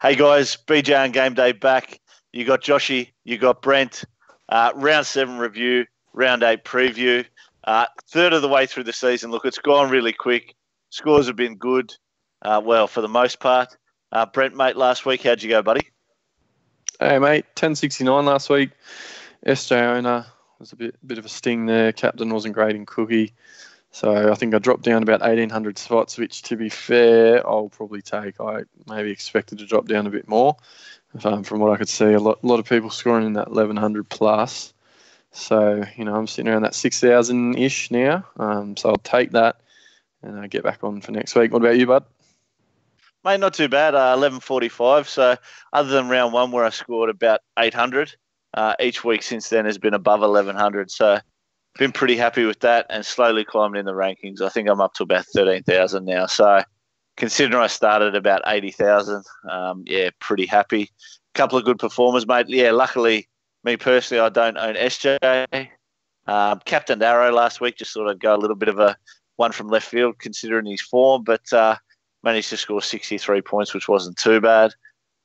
Hey guys, BJ on game day back. You got Joshy, you got Brent. Uh, round seven review, round eight preview. Uh, third of the way through the season. Look, it's gone really quick. Scores have been good. Uh, well, for the most part. Uh, Brent, mate, last week, how'd you go, buddy? Hey, mate, 1069 last week. SJ owner was a bit bit of a sting there. Captain wasn't great in Cookie. So I think I dropped down about 1,800 spots, which, to be fair, I'll probably take. I maybe expected to drop down a bit more. Um, from what I could see, a lot, a lot of people scoring in that 1,100 plus. So, you know, I'm sitting around that 6,000 ish now. Um, so I'll take that and uh, get back on for next week. What about you, bud? Mate, not too bad. Uh, 1145. So, other than round one where I scored about 800, uh, each week since then has been above 1100. So, been pretty happy with that and slowly climbing in the rankings. I think I'm up to about 13,000 now. So, considering I started about 80,000, um, yeah, pretty happy. Couple of good performers, mate. Yeah, luckily, me personally, I don't own SJ. Um, Captain Arrow last week just thought I'd go a little bit of a one from left field considering his form, but uh, managed to score 63 points, which wasn't too bad.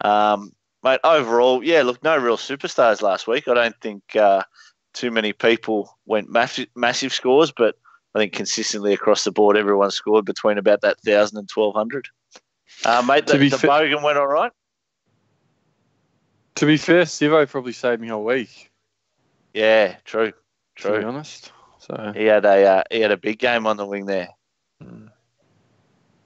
Um, mate, overall, yeah, look, no real superstars last week. I don't think uh, too many people went massive, massive scores, but I think consistently across the board, everyone scored between about that 1,000 and 1,200. Uh, mate, the, the fa- Bogan went all right. To be fair, Sivo probably saved me all week. Yeah, true, true. To be honest, so he had a uh, he had a big game on the wing there. Mm.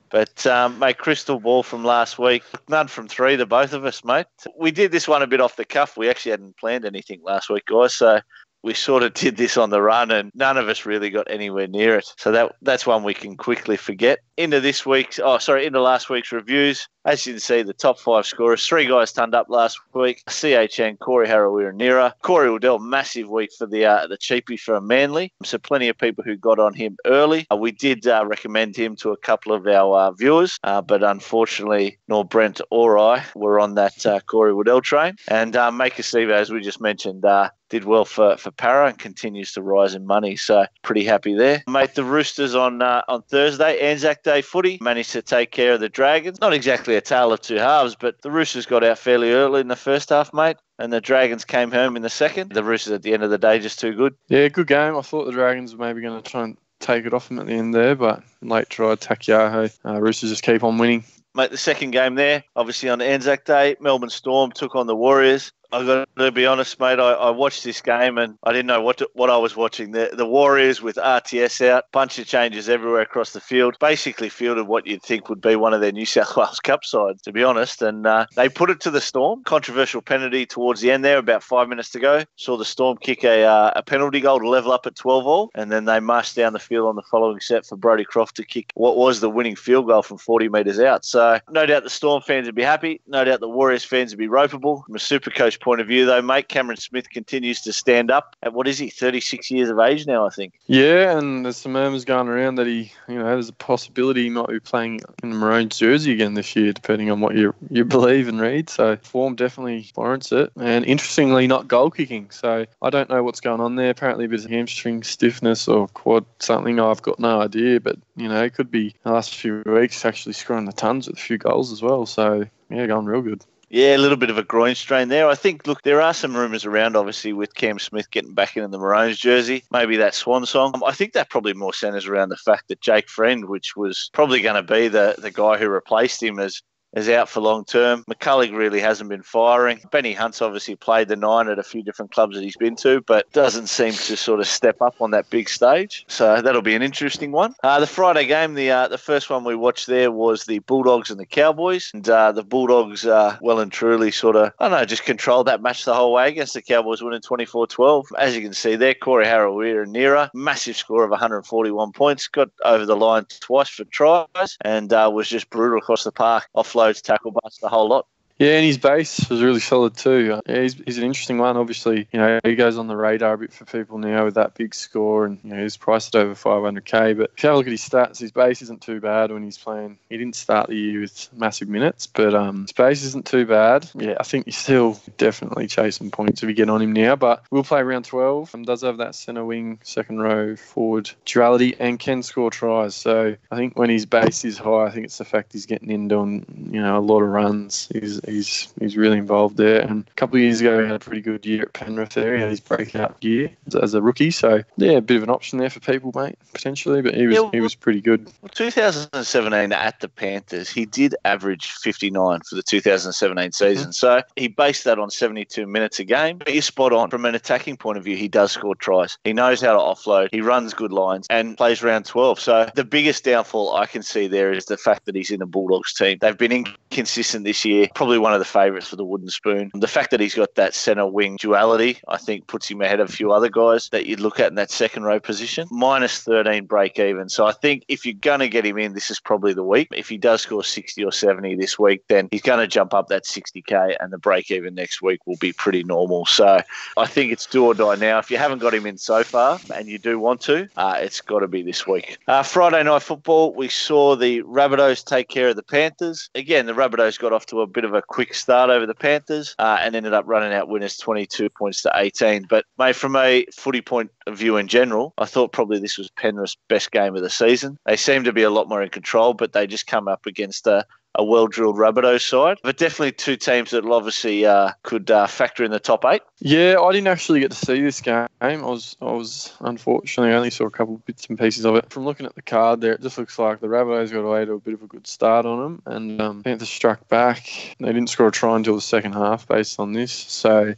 But um, mate, crystal ball from last week, none from three. The both of us, mate. We did this one a bit off the cuff. We actually hadn't planned anything last week, guys. So we sort of did this on the run and none of us really got anywhere near it. So that that's one we can quickly forget. Into this week's oh sorry, into last week's reviews. As you can see, the top five scorers, three guys turned up last week. CHN, Corey Harawira-Naera. Corey Waddell, massive week for the uh, the cheapie for Manly. So plenty of people who got on him early. Uh, we did uh, recommend him to a couple of our uh, viewers, uh, but unfortunately, nor Brent or I were on that uh, Corey Waddell train. And uh, Maika Sivo, as we just mentioned, did well for, for Para and continues to rise in money. So pretty happy there. Mate, the Roosters on on Thursday, Anzac Day footy, managed to take care of the Dragons. Not exactly a tale of two halves, but the Roosters got out fairly early in the first half, mate, and the Dragons came home in the second. The Roosters at the end of the day just too good. Yeah, good game. I thought the Dragons were maybe going to try and take it off them at the end there, but late try, Taukeiaho. Uh, Roosters just keep on winning. Mate, the second game there, obviously on Anzac Day, Melbourne Storm took on the Warriors. I've got to be honest, mate. I, I, watched this game and I didn't know what to, what I was watching. The, the Warriors with RTS out, bunch of changes everywhere across the field. Basically, fielded what you'd think would be one of their New South Wales Cup sides, to be honest. And uh, they put it to the Storm. Controversial penalty towards the end there, about five minutes to go. Saw the Storm kick a, uh, a penalty goal to level up at 12 all, and then they marched down the field on the following set for Brodie Croft to kick what was the winning field goal from 40 metres out. So no doubt the Storm fans would be happy. No doubt the Warriors fans would be ropeable. From a super coach point of view, though, mate. Cameron Smith continues to stand up. At what is he, 36 years of age now, I think. Yeah, and there's some murmurs going around that he, you know, there's a possibility he might be playing in the Maroons jersey again this year, depending on what you you believe and read. So form definitely warrants it. And interestingly, not goal kicking. So I don't know what's going on there. Apparently, a bit of hamstring stiffness or quad something. I've got no idea, but you know, it could be the last few weeks actually scoring the tons with a few goals as well. So yeah, going real good. Yeah, a little bit of a groin strain there. I think, look, there are some rumours around, obviously, with Cam Smith getting back in the Maroons jersey. Maybe that swan song. Um, I think that probably more centres around the fact that Jake Friend, which was probably going to be the, the guy who replaced him as is out for long term. McCullough really hasn't been firing. Benny Hunt's obviously played the nine at a few different clubs that he's been to, but doesn't seem to sort of step up on that big stage. So that'll be an interesting one. Uh, the Friday game, the uh, the first one we watched there was the Bulldogs and the Cowboys, and uh, the Bulldogs uh, well and truly sort of I don't know just controlled that match the whole way against the Cowboys, winning 24-12. As you can see there, Corey Harawira and Nira, massive score of 141 points, got over the line twice for tries, and uh, was just brutal across the park. Off loads, tackle bust, the whole lot. Yeah, and his base was really solid too. Yeah, he's, he's an interesting one. Obviously, you know, he goes on the radar a bit for people now with that big score, and you know, he's priced at over 500k. But if you have a look at his stats, his base isn't too bad when he's playing. He didn't start the year with massive minutes, but um, his base isn't too bad. Yeah, I think he's still definitely chasing points if you get on him now. But we'll play round 12. And does have that centre wing, second row forward duality, and can score tries. So I think when his base is high, I think it's the fact he's getting in doing you know a lot of runs. He's he's he's really involved there. And a couple of years ago, he had a pretty good year at Penrith there. He had his breakout year as, as a rookie. So yeah, a bit of an option there for people, mate, potentially. But he was Yeah, well- he was pretty good. 2017 at the Panthers, he did average 59 for the 2017 season. Mm-hmm. So he based that on 72 minutes a game. But you're spot on. From an attacking point of view, he does score tries. He knows how to offload. He runs good lines and plays round 12. So the biggest downfall I can see there is the fact that he's in the Bulldogs team. They've been inconsistent this year. Probably one of the favourites for the wooden spoon. The fact that he's got that centre wing duality, I think, puts him ahead of a few other guys that you'd look at in that second row position. Minus 13 break even. So I think if you're going to get him in, this is probably the week. If he does score 60 or 70 this week, then he's going to jump up that 60k, and the break even next week will be pretty normal. So I think it's do or die now. If you haven't got him in so far and you do want to, uh, it's got to be this week. Uh, Friday night football, we saw the Rabbitohs take care of the Panthers. Again, the Rabbitohs got off to a bit of a quick start over the Panthers uh, and ended up running out winners 22 points to 18. But, mate, from a footy point of view in general, I thought probably this was Penrith's best game of the season. They seem to be a lot more in control, but they just come up against a a well-drilled Rabbitohs side, but definitely two teams that obviously uh, could uh, factor in the top eight. Yeah, I didn't actually get to see this game. I was, I was unfortunately only saw a couple of bits and pieces of it. From looking at the card there, it just looks like the Rabbitohs got away to a bit of a good start on them, and um, Panthers struck back. They didn't score a try until the second half, based on this. So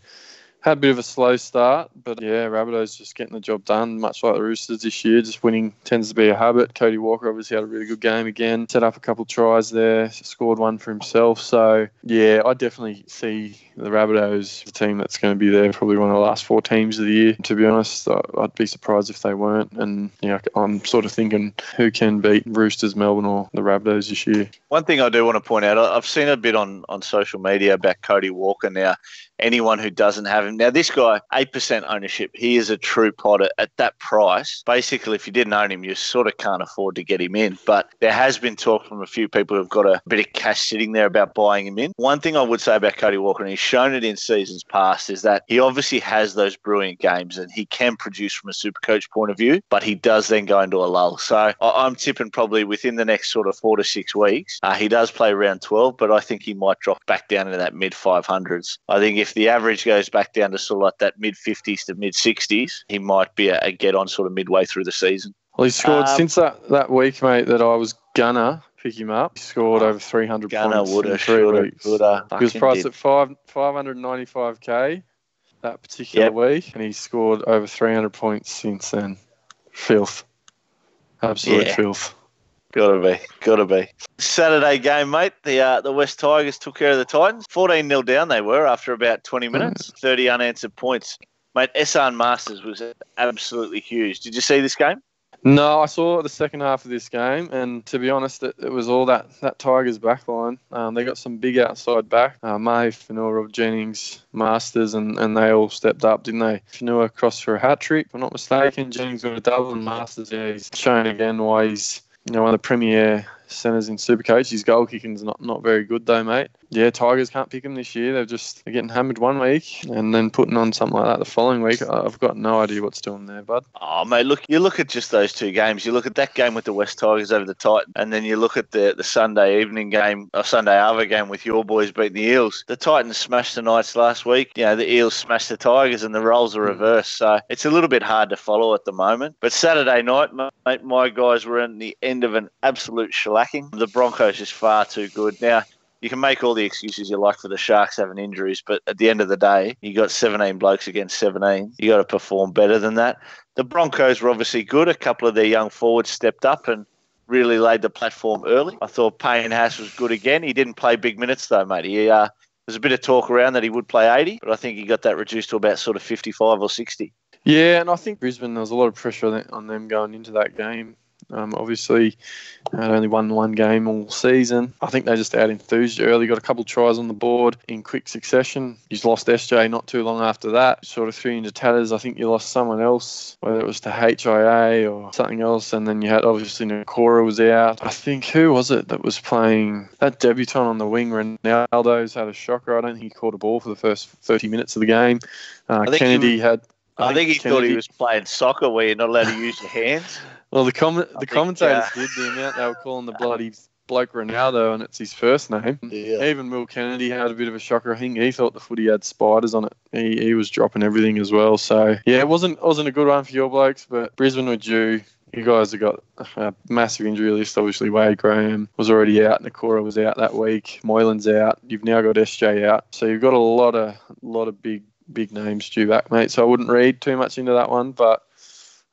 had a bit of a slow start, but yeah, Rabbitohs just getting the job done, much like the Roosters this year. Just winning tends to be a habit. Cody Walker obviously had a really good game again. Set up a couple tries there, scored one for himself. So yeah, I definitely see the Rabbitohs the team that's going to be there, probably one of the last four teams of the year. To be honest, I'd be surprised if they weren't. And yeah, I'm sort of thinking who can beat Roosters, Melbourne, or the Rabbitohs this year. One thing I do want to point out, I've seen a bit on, on social media about Cody Walker now. Anyone who doesn't have him. Now, this guy, 8% ownership, he is a true potter at that price. Basically, if you didn't own him, you sort of can't afford to get him in. But there has been talk from a few people who've got a bit of cash sitting there about buying him in. One thing I would say about Cody Walker, and he's shown it in seasons past, is that he obviously has those brilliant games and he can produce from a super coach point of view, but he does then go into a lull. So I- I'm tipping probably within the next sort of four to six weeks. Uh, he does play round 12, but I think he might drop back down into that mid 500s. I think if the average goes back down to sort of like that mid 50s to mid 60s, he might be a, a get on sort of midway through the season. Well, he scored Um, since that, that week, mate, that I was gonna pick him up. He scored over 300 Gunner points woulda, in three shoulda, weeks. coulda. He was priced did. at five 595k that particular Yep. week, and he scored over 300 points since then. Filth, absolute Yeah. filth. Gotta be, gotta be. Saturday game, mate. The uh, the West Tigers took care of the Titans. 14 0 down they were after about 20 minutes. 30 unanswered points. Mate, Esan Marsters was absolutely huge. Did you see this game? No, I saw the second half of this game, and to be honest, it, it was all that that Tigers backline. Um, they got some big outside back, uh, May, Fanua, Jennings, Marsters, and, and they all stepped up, didn't they? Fanua crossed for a hat trick, if I'm not mistaken. Jennings got a double, and Marsters, yeah, he's shown again why he's you know one of the premier centres in Supercoach. His goal kicking's not not very good though, mate. Yeah, Tigers can't pick them this year. They're just they're getting hammered one week and then putting on something like that the following week. I've got no idea what's doing there, bud. Oh, mate, look, you look at just those two games. You look at that game with the West Tigers over the Titans, and then you look at the, the Sunday evening game, or Sunday other game with your boys beating the Eels. The Titans smashed the Knights last week. You know, the Eels smashed the Tigers, and the roles are hmm. reversed. So it's a little bit hard to follow at the moment. But Saturday night, mate, my guys were in the end of an absolute shellacking. The Broncos is far too good. Now, you can make all the excuses you like for the Sharks having injuries, but at the end of the day, you got 17 blokes against 17. You got to perform better than that. The Broncos were obviously good. A couple of their young forwards stepped up and really laid the platform early. I thought Payne Haas was good again. He didn't play big minutes though, mate. He uh, there's a bit of talk around that he would play 80, but I think he got that reduced to about sort of 55 or 60. Yeah, and I think Brisbane, there was a lot of pressure on them- on them going into that game. Um, obviously, had only won one game all season. I think they just out enthused you early, got a couple of tries on the board in quick succession. You lost SJ not too long after that, sort of threw into tatters. I think you lost someone else, whether it was to HIA or something else, and then you had obviously Nakora was out. I think who was it that was playing that debutant on the wing? Ronaldo's had a shocker. I don't think he caught a ball for the first 30 minutes of the game. Uh, think he Kennedy was- had. I, think he thought he was playing soccer where you're not allowed to use your hands. Well, the com- the think, commentators uh, did the amount they were calling the bloody bloke Ronaldo and it's his first name. Yeah. Even Will Kennedy had a bit of a shocker. I think he thought the footy had spiders on it. He, he was dropping everything as well. So yeah, it wasn't wasn't a good one for your blokes, but Brisbane were due. You guys have got a massive injury list. Obviously, Wade Graham was already out. Nakora was out that week. Moylan's out. You've now got SJ out. So you've got a lot of lot of big big names due back, mate. So I wouldn't read too much into that one. But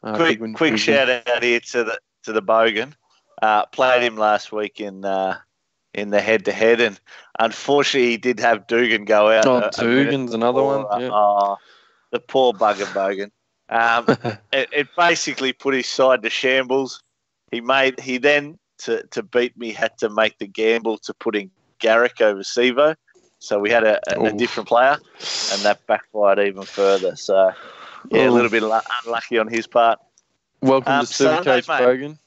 uh, quick quick Brisbane. shout out here to the to the Bogan. Uh, played him last week in uh, in the head to head, and unfortunately he did have Dugan go out. Oh, a, Dugan's a another before, one. Yeah. Uh, the poor bugger Bogan. Um, it, it, basically put his side to shambles. He made he then to, to beat me had to make the gamble to putting Garrick over Sivo. So we had a, a, a, different player, and that backfired even further. So yeah, a little bit unlucky on his part. Welcome um, to Supercoach Bogan.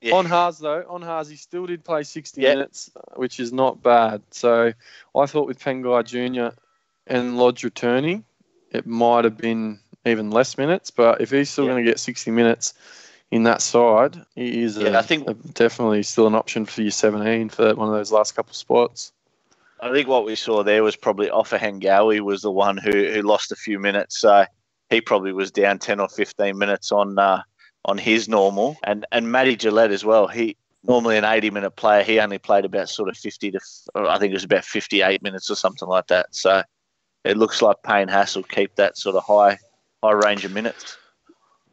Yeah. On Haas though, on Haas he still did play 60 yeah. minutes, which is not bad. So I thought with Pangai Junior and Lodge returning, it might have been even less minutes. But if he's still yeah. going to get 60 minutes in that side, he is yeah, a, I think a, definitely still an option for your 17 for one of those last couple of spots. I think what we saw there was probably Ofahengaue was the one who, who lost a few minutes. So he probably was down 10 or 15 minutes on uh, on his normal. And, and Matty Gillett as well. He normally an 80 minute player. He only played about sort of 50 to, I think it was about 58 minutes or something like that. So it looks like Payne Haas will keep that sort of high high range of minutes.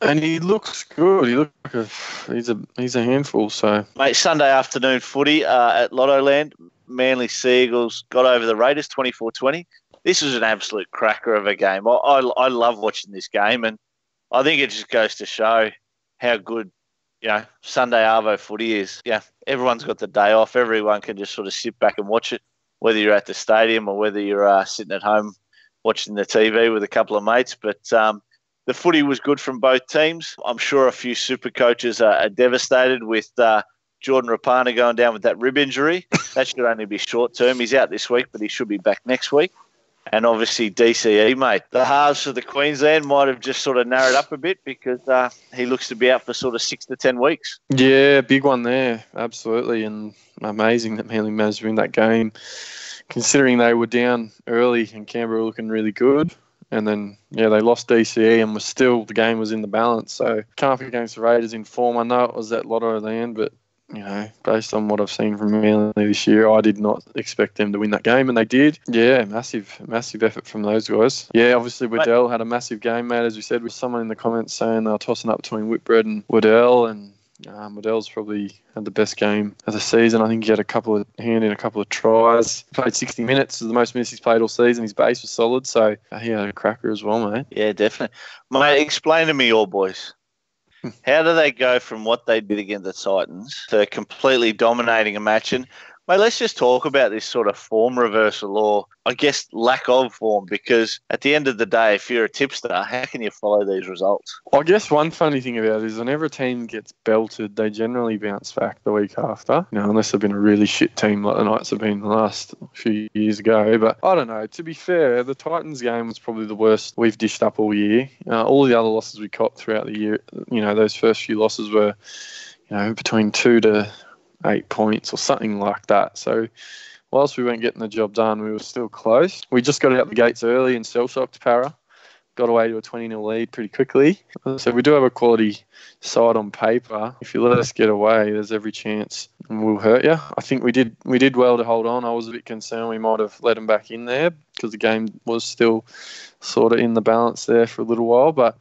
And he looks good. He looks like a he's a he's a handful. So mate, Sunday afternoon footy uh, at Lottoland. Manly Seagulls got over the Raiders 24-20. This was an absolute cracker of a game. I, I, I love watching this game, and I think it just goes to show how good you know Sunday Arvo footy is. Yeah, everyone's got the day off. Everyone can just sort of sit back and watch it, whether you're at the stadium or whether you're uh, sitting at home watching the TV with a couple of mates. But um, the footy was good from both teams. I'm sure a few super coaches are, are devastated with uh, Jordan Rapana going down with that rib injury. that should only be short term. He's out this week, but he should be back next week. And obviously DCE, mate. The halves of the Queensland might have just sort of narrowed up a bit because uh, he looks to be out for sort of six to ten weeks. Yeah, big one there, absolutely, and amazing that Manly managed to win that game considering they were down early and Canberra looking really good. And then, yeah, they lost DCE and was still, the game was in the balance. So, can't against the Raiders in form. I know it was at Lottoland, but, you know, based on what I've seen from Manly this year, I did not expect them to win that game, and they did. Yeah, massive, massive effort from those guys. Yeah, obviously, Waddell had a massive game, mate, as we said, with someone in the comments saying they were tossing up between Whitbread and Waddell, and um, Waddell's probably had the best game of the season. I think he had a couple of hand in a couple of tries. Played 60 minutes, the most minutes he's played all season. His base was solid, so he had a cracker as well, mate. Yeah, definitely. Mate, explain to me, all boys. How do they go from what they did against the Titans to completely dominating a match? And Mate, let's just talk about this sort of form reversal or, I guess, lack of form because at the end of the day, if you're a tipster, how can you follow these results? I guess one funny thing about it is whenever a team gets belted, they generally bounce back the week after, you know, unless they've been a really shit team like the Knights have been the last few years ago. But I don't know. To be fair, the Titans game was probably the worst we've dished up all year. Uh, all the other losses we copped throughout the year, you know, those first few losses were, you know, between two to eight points or something like that. So whilst we weren't getting the job done, we were still close. We just got out the gates early and shell shocked Para. Got away to a 20 0 lead pretty quickly. So we do have a quality side on paper. If you let us get away, there's every chance we'll hurt you. I think we did we did well to hold on. I was a bit concerned we might have let them back in there because the game was still sort of in the balance there for a little while. But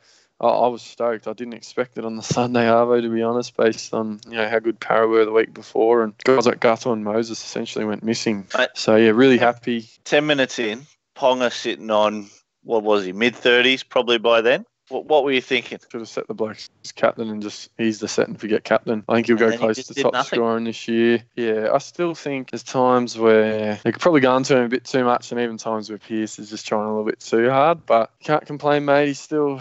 I was stoked. I didn't expect it on the Sunday Arvo, to be honest, based on you know how good Para were the week before, and guys like Gutho and Moses essentially went missing. so yeah, really happy. Ten minutes in, Ponga sitting on what was he mid thirties probably by then. What, what, were you thinking? Should have set the bloke as captain and just he's the set and forget captain. I think he'll go close he to top nothing. scoring this year. Yeah, I still think there's times where they could probably go into him a bit too much, and even times where Pearce is just trying a little bit too hard. But can't complain, mate. He's still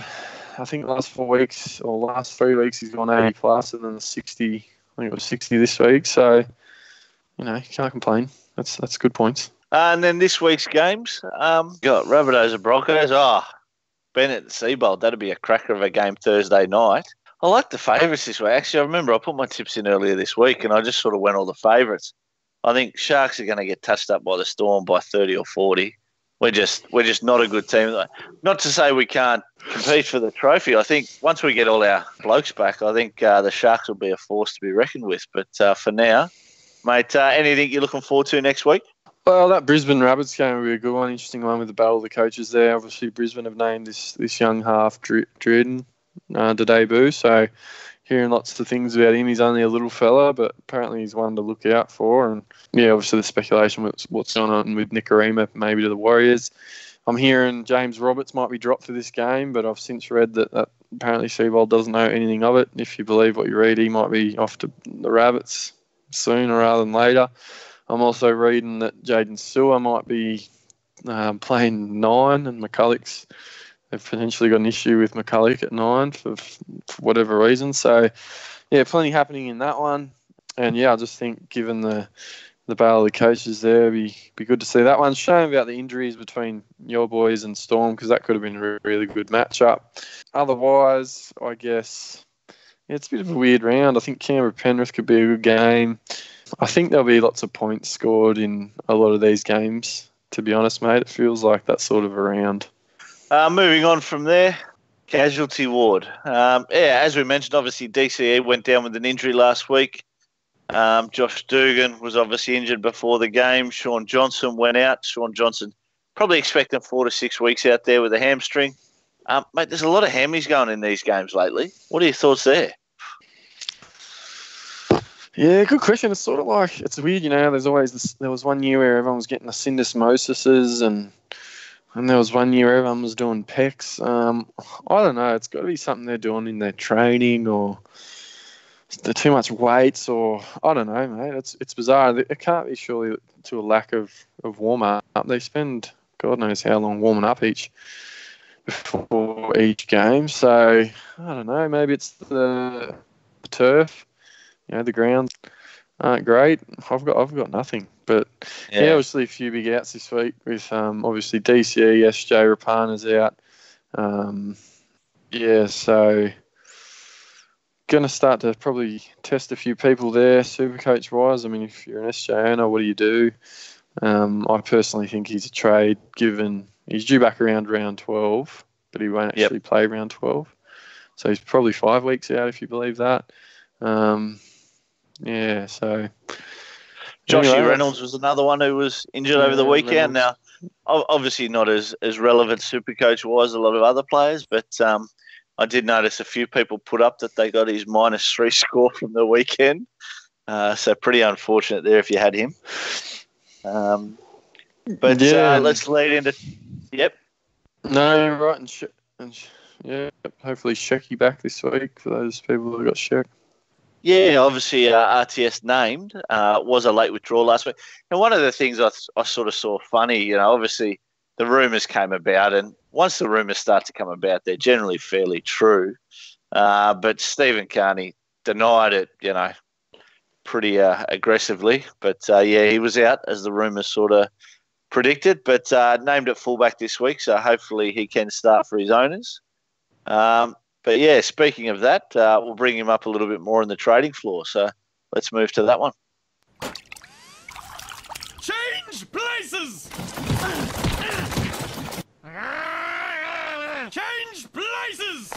I think last four weeks or last three weeks he's gone 80 plus and then 60. I think it was 60 this week. So, you know, can't complain. That's that's good points. Uh, and then this week's games, um, got Rabbitohs and Broncos. Ah, oh, Bennett Seibold. That'd be a cracker of a game Thursday night. I like the favourites this way. Actually, I remember I put my tips in earlier this week, and I just sort of went all the favourites. I think Sharks are going to get touched up by the Storm by thirty or forty. We're just we're just not a good team. Not to say we can't compete for the trophy. I think once we get all our blokes back, I think uh, the Sharks will be a force to be reckoned with. But uh, for now, mate, uh, anything you're looking forward to next week? Well, that Brisbane Rabbits game will be a good one. Interesting one with the battle of the coaches there. Obviously, Brisbane have named this this young half Drayden uh, to debut. So, hearing lots of things about him. He's only a little fella, but apparently he's one to look out for. And yeah, obviously the speculation with what's going on with Nikorima, maybe to the Warriors. I'm hearing James Roberts might be dropped for this game, but I've since read that, that apparently Seibold doesn't know anything of it. If you believe what you read, he might be off to the Rabbits sooner rather than later. I'm also reading that Jaydn Su'A might be um, playing nine, and McCullough's they've potentially got an issue with McCullough at nine for, for whatever reason. So, yeah, plenty happening in that one. And yeah, I just think given the the battle of the coaches there, be be good to see that one. Shame about the injuries between your boys and Storm because that could have been a really good matchup. Otherwise, I guess yeah, it's a bit of a weird round. I think Canberra Penrith could be a good game. I think there'll be lots of points scored in a lot of these games. To be honest, mate, it feels like that sort of a round. Uh, moving on from there, casualty ward. Um, yeah, as we mentioned, obviously DCE went down with an injury last week. Um, Josh Dugan was obviously injured before the game. Shaun Johnson went out. Shaun Johnson probably expecting four to six weeks out there with a hamstring. Um, mate, there's a lot of hammies going in these games lately. What are your thoughts there? Yeah, good question. It's sort of like it's weird, you know. There's always this. There was one year where everyone was getting the syndesmosises and and there was one year everyone was doing pecs. Um, I don't know. It's got to be something they're doing in their training, or they're too much weights, or I don't know, mate. It's it's bizarre. It can't be surely to a lack of of warm up. They spend God knows how long warming up each before each game. So I don't know. Maybe it's the, the turf. You know, the grounds aren't great. I've got I've got nothing. But yeah, yeah obviously a few big outs this week with um, obviously DCE, SJ Rapana's out. Um, yeah, so going to start to probably test a few people there, super coach wise. I mean, if you're an SJ owner, what do you do? Um, I personally think he's a trade given he's due back around round 12, but he won't actually yep. play round 12. So he's probably five weeks out if you believe that. Um, yeah, so Joshy anyway, Reynolds was another one who was injured yeah, over the weekend. Reynolds. Now, obviously not as, as relevant super coach was a lot of other players, but um, I did notice a few people put up that they got his minus three score from the weekend. Uh, so pretty unfortunate there if you had him. Um, but yeah. uh, let's lead into. Yep. No, right. And, sh- and sh- yeah, hopefully Shecky back this week for those people who got Sheck. Yeah, obviously uh, RTS named uh, was a late withdrawal last week. And one of the things I, I sort of saw funny, you know, obviously the rumours came about, and once the rumours start to come about, they're generally fairly true. Uh, but Stephen Kearney denied it, you know, pretty uh, aggressively. But uh, yeah, he was out as the rumours sort of predicted, but uh, named at fullback this week, so hopefully he can start for his owners. Um, but yeah, speaking of that, uh, we'll bring him up a little bit more on the trading floor. So let's move to that one. Change places. Change places.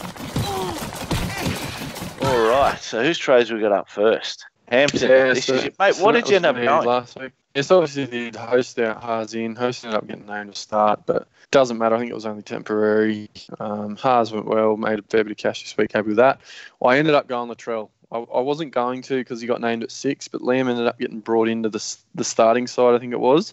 All right. So whose trades we got up first? Hampton. Yeah, so, mate, so what did you end up going? Last week. It's obviously the host out Haas in. Host ended up getting named to start, but doesn't matter. I think it was only temporary. Um, Haas went well, made a fair bit of cash this week. Happy with that. Well, I ended up going Latrell. I, I wasn't going to because he got named at six, but Liam ended up getting brought into the the starting side. I think it was,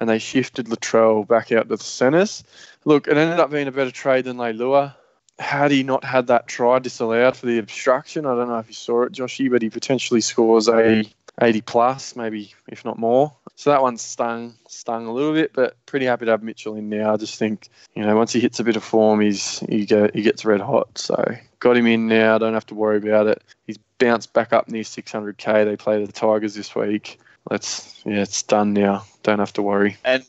and they shifted Latrell back out to the centres. Look, it ended up being a better trade than Leilua. Had he not had that try disallowed for the obstruction, I don't know if you saw it, Joshy, but he potentially scores a 80 plus, maybe if not more. So that one stung stung a little bit, but pretty happy to have Mitchell in now. I just think you know once he hits a bit of form, he's he get, he gets red hot. So got him in now. Don't have to worry about it. He's bounced back up near 600k. They play the Tigers this week. Let's yeah, it's done now. Don't have to worry. And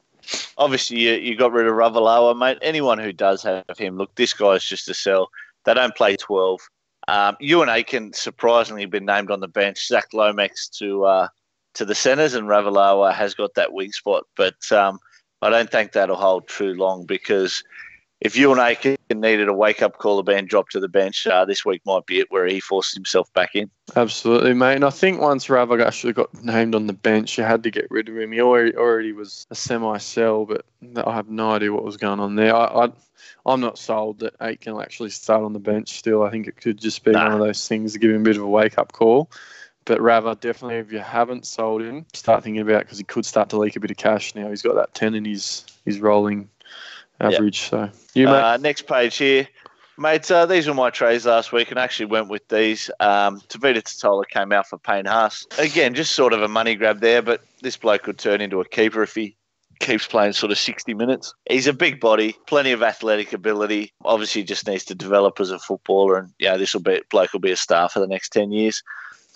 obviously you, you got rid of Ravalawa, mate. Anyone who does have him, look, this guy's just a sell. They don't play 12. Um, Euan Aitken surprisingly been named on the bench. Zac Lomax to uh, to the centres, and Ravalawa has got that wing spot. But um, I don't think that'll hold true long because if Euan Aitken needed a wake up call of band dropped to the bench, uh, this week might be it where he forces himself back in. Absolutely, mate. And I think once Ravag actually got named on the bench, you had to get rid of him. He already, already was a semi sell, but I have no idea what was going on there. I, I, I'm not sold that Aitken will actually start on the bench still. I think it could just be nah. one of those things to give him a bit of a wake up call. But Rava, definitely, if you haven't sold him, start thinking about because he could start to leak a bit of cash now. He's got that 10 in his, his rolling average. Yep. So, you, mate. Uh, next page here. Mate, uh, these were my trades last week and actually went with these. Um, Tavita Totola came out for Payne Haas. Again, just sort of a money grab there, but this bloke could turn into a keeper if he keeps playing sort of 60 minutes. He's a big body, plenty of athletic ability. Obviously, just needs to develop as a footballer, and yeah, this will be bloke will be a star for the next 10 years.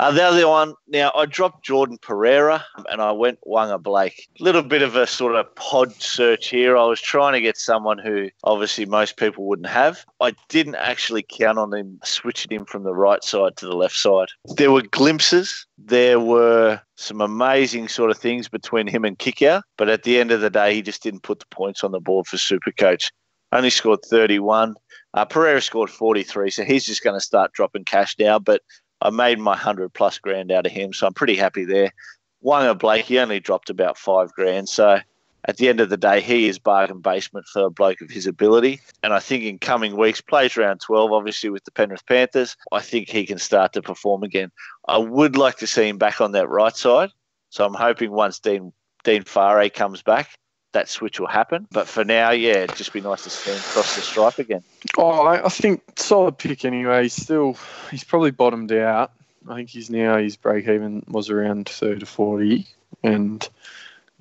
Uh, the other one, now I dropped Jordan Pereira and I went Waqa Blake. A little bit of a sort of pod search here. I was trying to get someone who obviously most people wouldn't have. I didn't actually count on him switching him from the right side to the left side. There were glimpses. There were some amazing sort of things between him and Kikau, but at the end of the day, he just didn't put the points on the board for Supercoach. Only scored 31. Uh, Pereira scored 43, so he's just going to start dropping cash now. But I made my hundred plus grand out of him, so I'm pretty happy there. Waqa Blake, he only dropped about five grand, so at the end of the day, he is bargain basement for a bloke of his ability. And I think in coming weeks, plays around 12, obviously, with the Penrith Panthers, I think he can start to perform again. I would like to see him back on that right side. So I'm hoping once Dean Dean Whare comes back, that switch will happen. But for now, yeah, it'd just be nice to see him cross the stripe again. Oh, I think solid pick anyway. He's still, he's probably bottomed out. I think he's now his break even was around thirty to forty, and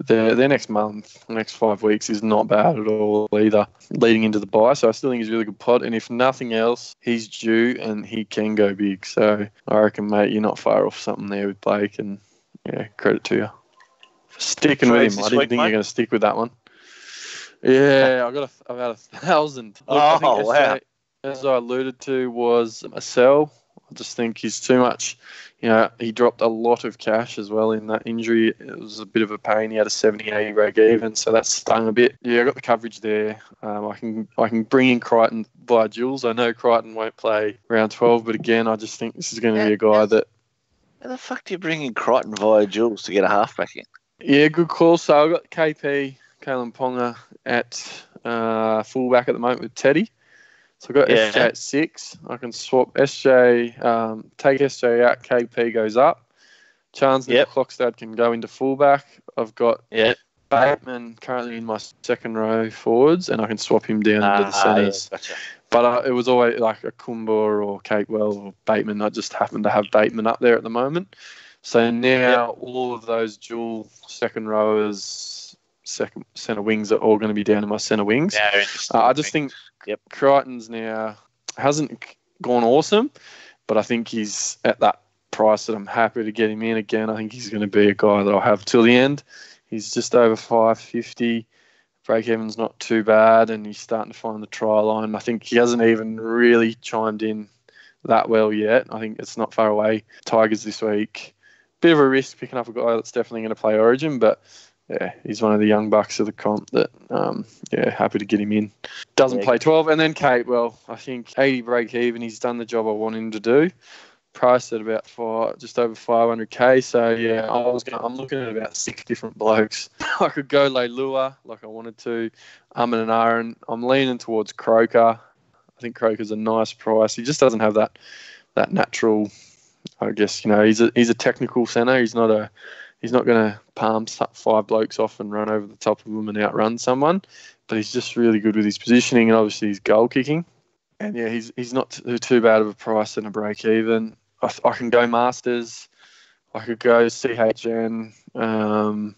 their their next month, next five weeks is not bad at all either. Leading into the buy, so I still think he's a really good pod. And if nothing else, he's due and he can go big. So I reckon, mate, you're not far off something there with Blake, and yeah, credit to you sticking with him. I didn't week, think mate? you're going to stick with that one. Yeah, I got a, about a thousand. Look, oh, I think wow. as I alluded to, was a sell. I just think he's too much. You know, he dropped a lot of cash as well in that injury. It was a bit of a pain. He had a 70 80 break even, so that stung a bit. Yeah, I got the coverage there. Um, I can I can bring in Crichton via Jules. I know Crichton won't play round 12, but again, I just think this is going to be a guy that. How the fuck do you bring in Crichton via Jules to get a halfback in? Yeah, good call. So I've got KP, Kalyn Ponga at uh, fullback at the moment with Teddy. So I've got yeah. SJ at six. I can swap SJ, um, take SJ out, KP goes up. Chance yep. Klokstad can go into fullback. I've got yep. Bateman currently in my second row forwards, and I can swap him down into the ah, centres. Yeah, gotcha. But uh, it was always like a Kumba or Capewell or Bateman. I just happened to have Bateman up there at the moment. So now yep. all of those dual second rowers, second centre wings are all going to be down in my centre wings. Yeah, uh, I just think yep. Crichton's now hasn't gone awesome, but I think he's at that price that I'm happy to get him in again. I think he's going to be a guy that I'll have till the end. He's just over 550. Break even's not too bad, and he's starting to find the try line. I think he hasn't even really chimed in that well yet. I think it's not far away. Tigers this week bit of a risk picking up a guy that's definitely going to play Origin, but yeah, he's one of the young bucks of the comp that, um, yeah, happy to get him in. Doesn't yeah. play 12. And then Kate, well, I think 80 break even. He's done the job I want him to do. Priced at about five, just over 500k. So yeah, I was going, I'm looking at about six different blokes. I could go Leilua like I wanted to. Amon and Aaron. I'm leaning towards Croker. I think Croker's a nice price. He just doesn't have that that natural I guess you know he's a he's a technical centre. He's not a he's not going to palm five blokes off and run over the top of them and outrun someone. But he's just really good with his positioning and obviously his goal kicking. And yeah, he's he's not too, too bad of a price and a break even. I, I can go Marsters. I could go CHN. Um,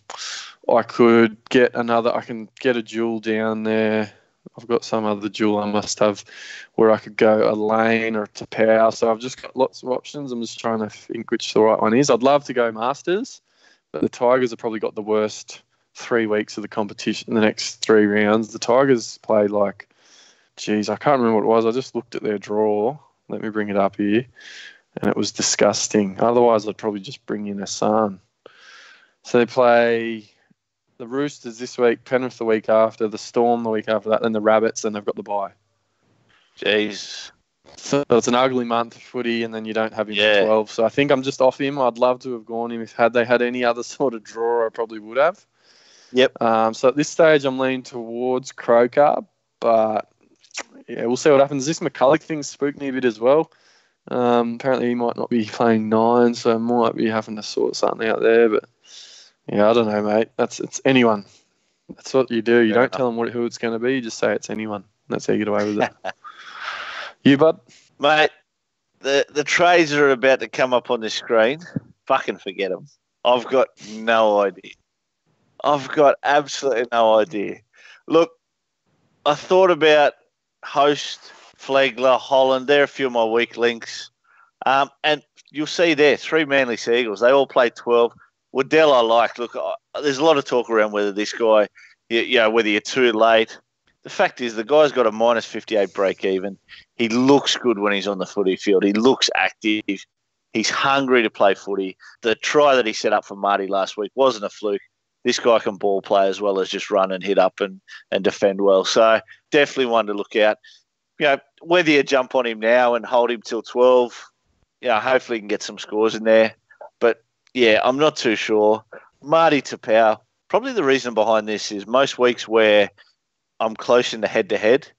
I could get another. I can get a jewel down there. I've got some other jewel I must have where I could go a lane or to power. So I've just got lots of options. I'm just trying to think which the right one is. I'd love to go Marsters, but the Tigers have probably got the worst three weeks of the competition, the next three rounds. The Tigers played like, geez, I can't remember what it was. I just looked at their draw Let me bring it up here. And it was disgusting. Otherwise, I'd probably just bring in a. So they play the Roosters this week, Penrith the week after, the Storm the week after that, then the Rabbits, then they've got the bye. Jeez. So it's an ugly month of footy, and then you don't have him Yeah. for 12. So I think I'm just off him. I'd love to have gone him. If had they had any other sort of draw, I probably would have. Yep. Um, so at this stage, I'm leaning towards Croker, but yeah, we'll see what happens. This McCullough thing spooked me a bit as well. Um, apparently, he might not be playing nine, so might be having to sort something out there. But yeah, I don't know, mate. That's it's anyone. That's what you do. You Fair don't enough. tell them what, who it's going to be. You just say it's anyone. That's how you get away with it. you, bud? Mate, the, the trades are about to come up on the screen, fucking forget them. I've got no idea. I've got absolutely no idea. Look, I thought about Host, Flegler, Holland. They're a few of my weak links. Um, and you'll see there, three Manly Seagulls. They all played 12. Waddell I like. Look, I, there's a lot of talk around whether this guy, you, you know, whether you're too late. The fact is, the guy's got a minus 58 break even. He looks good when he's on the footy field. He looks active. He's hungry to play footy. The try that he set up for Marty last week wasn't a fluke. This guy can ball play as well as just run and hit up and, and defend well. So definitely one to look out. You know, whether you jump on him now and hold him till 12, you know, hopefully he can get some scores in there. Yeah, I'm not too sure. Marty Taupau, probably the reason behind this is most weeks where I'm close in the head to head,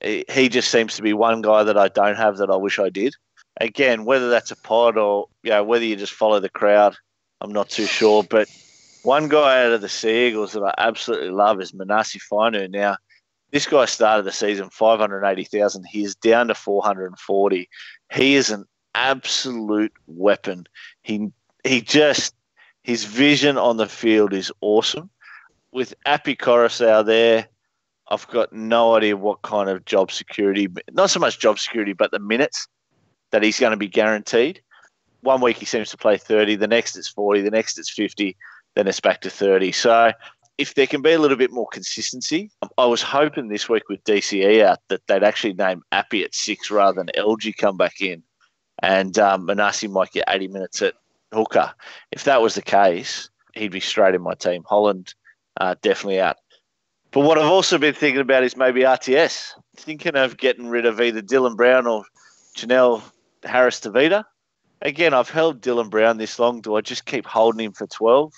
he just seems to be one guy that I don't have that I wish I did. Again, whether that's a pod or you know, whether you just follow the crowd, I'm not too sure. But one guy out of the Sea Eagles that I absolutely love is Manase Fainu. Now, this guy started the season 580,000. He is down to 440. He is an absolute weapon. He he just his vision on the field is awesome. With Api Koroisau there, I've got no idea what kind of job security, not so much job security, but the minutes that he's going to be guaranteed. One week he seems to play 30, the next it's 40, the next it's 50, then it's back to 30. So if there can be a little bit more consistency, I was hoping this week with DCE out that they'd actually name Api at six rather than LG come back in and um, Manase might get 80 minutes at hooker. If that was the case, he'd be straight in my team. Holland uh, definitely out. But what I've also been thinking about is maybe RTS. Thinking of getting rid of either Dylan Brown or Chanel Harris Tavita. Again, I've held Dylan Brown this long. Do I just keep holding him for 12?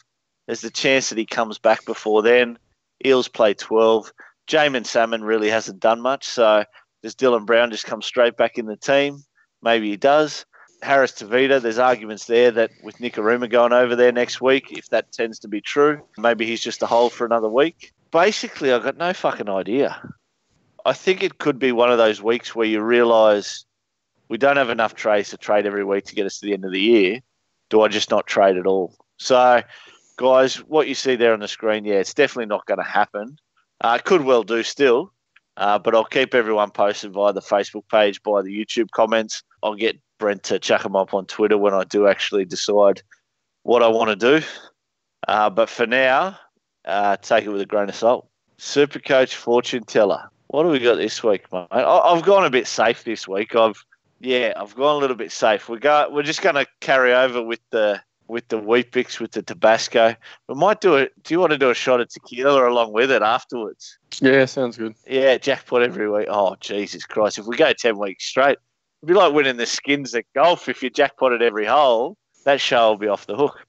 There's the chance that he comes back before then. Eels play 12. Jaeman Salmon really hasn't done much. So does Dylan Brown just come straight back in the team? Maybe he does. Harris Tavita, there's arguments there that with Nikorima going over there next week, if that tends to be true, maybe he's just a hole for another week. Basically, I've got no fucking idea. I think it could be one of those weeks where you realise we don't have enough trades to trade every week to get us to the end of the year. Do I just not trade at all? So, guys, what you see there on the screen, yeah, it's definitely not going to happen. Uh, could well do still, uh, but I'll keep everyone posted via the Facebook page, by the YouTube comments. I'll get Brent to chuck them up on Twitter when I do actually decide what I want to do. Uh, but for now, uh, take it with a grain of salt. Super Coach Fortune Teller. What do we got this week, mate? I, I've gone a bit safe this week. I've yeah, I've gone a little bit safe. We go. We're just going to carry over with the with the Weet-Bix with the Tabasco. We might do it. Do you want to do a shot of tequila along with it afterwards? Yeah, sounds good. Yeah, jackpot every week. Oh Jesus Christ! If we go ten weeks straight, it'd be like winning the skins at golf. If you jackpotted every hole, that show will be off the hook.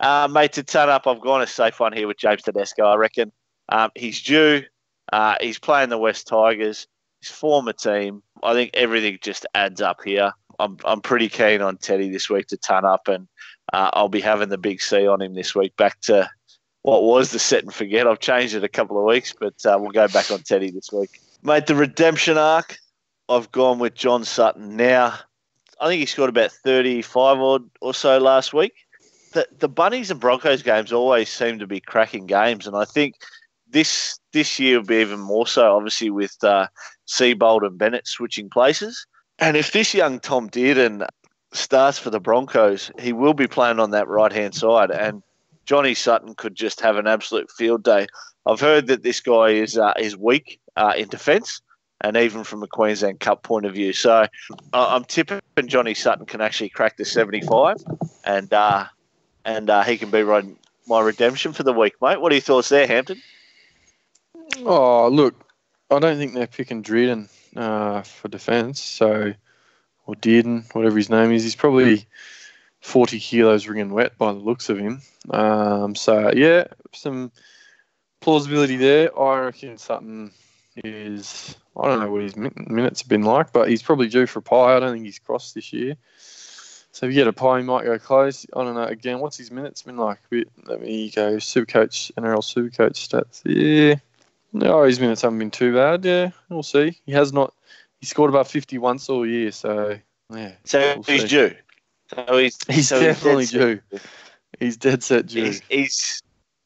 Uh, mate, to turn up, I've gone a safe one here with James Tedesco. I reckon um, he's due. Uh, he's playing the West Tigers. His former team. I think everything just adds up here. I'm I'm pretty keen on Teddy this week to turn up, and uh, I'll be having the big C on him this week. Back to what was the set and forget. I've changed it a couple of weeks, but uh, we'll go back on Teddy this week. Mate, the redemption arc. I've gone with John Sutton. Now, I think he scored about 35 or, or so last week. The, the Bunnies and Broncos games always seem to be cracking games, and I think this this year will be even more so, obviously, with uh, Seibold and Bennett switching places. And if this young Tom Dearden starts for the Broncos, he will be playing on that right hand side, and Johnny Sutton could just have an absolute field day. I've heard that this guy is uh, is weak uh, in defence, and even from a Queensland Cup point of view. So I'm tipping Johnny Sutton can actually crack the 75, and uh, and uh, he can be riding my redemption for the week, mate. What are your thoughts there, Hampton? Oh, look, I don't think they're picking Driden uh, for defence. So, or Dearden, whatever his name is, he's probably 40 kilos ringing wet by the looks of him. Um, so, yeah, some plausibility there. I reckon Sutton is, I don't know what his minutes have been like, but he's probably due for a pie. I don't think he's crossed this year. So if you get a pie, he might go close. I don't know. Again, what's his minutes been like? Let me go. Supercoach, NRL Supercoach stats. Yeah. No, his minutes haven't been too bad. Yeah, we'll see. He has not. He scored about 50 once all year. So, yeah. So We'll he's see. due. So he's He's so definitely set. due. He's dead set due. He's, he's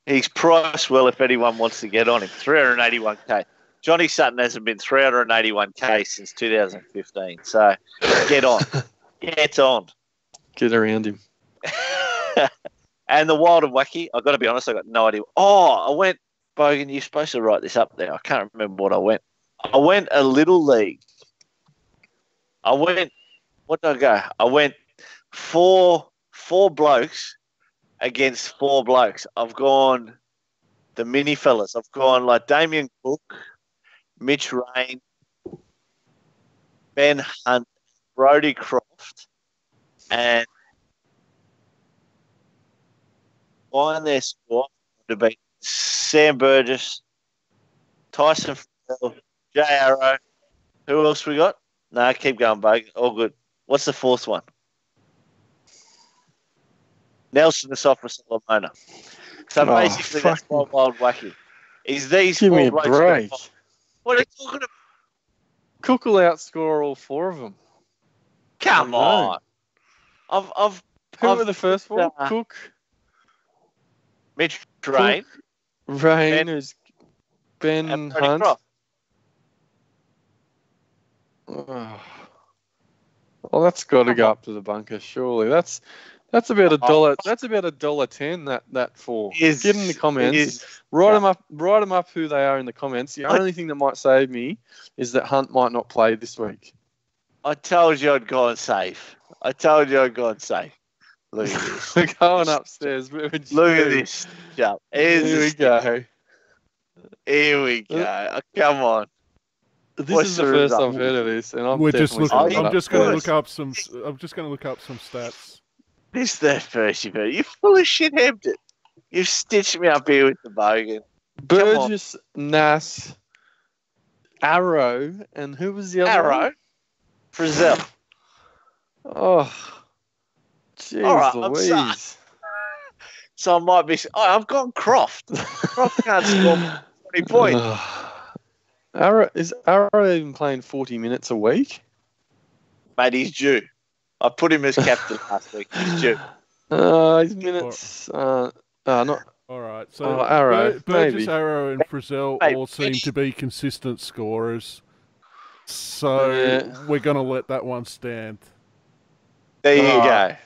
he's priced well if anyone wants to get on him. 381k. Johnny Sutton hasn't been 381k since 2015. So get on. get on. Get around him. and the wild and wacky, I've got to be honest, I got no idea. Oh, I went, Bogan, you're supposed to write this up there. I can't remember what I went. I went a little league. I went, what did I go? I went four, four blokes against four blokes. I've gone the mini fellas. I've gone like Damien Cook, Mitch Rein, Ben Hunt, Brodie Croft, and on their score to be Sam Burgess, Tyson Frizell, Jai Arrow. Who else we got? No, keep going, Bug. All good. What's the fourth one? Nelson Asofa-Solomona. So Oh, basically, that's my wild wacky. Is these Give four me a break. What are you talking about? Cook will outscore all four of them. Come on. I've, I've Who I've- were the first four? uh, Cook, Mitch Train Rein, Ben- is Ben Hunt. Oh. Well, that's got to go up to the bunker, surely. That's that's about a oh, oh, dollar. That's about a dollar ten. That that for. Is- Get in the comments. is- Write yeah. them up. Write them up who they are in the comments. The I- only thing that might save me is that Hunt might not play this week. I told you I'd gone safe. I told you I'd gone safe. Look at this. We're going upstairs. What would you Look at this. Jump. Here we go. Here we go. Uh, oh, come on. This What's is the the first result? I've heard of this, and I'm We're just definitely looking. Oh, gonna yeah. I'm just going to look up some. I'm just going to look up some stats. This the first. You're full of shit, Hampton. You've stitched me up here with the bogan. Burgess, Nass, Arrow, and who was the other Arrow. one? Frizell. Oh, jeez All right, I'm. Louise. So I might be. Oh, I've gone Croft. Croft can't score 20 points. Arrow is Arrow even playing forty minutes a week? Mate, he's due. I put him as captain last week. He's due. Uh, his minutes. Uh, uh, not. All right. So Oh, Arrow, Bur- Burgess, maybe. Arrow, and Frizell Mate, all seem to be consistent scorers. So Yeah. we're going to let that one stand. There you go.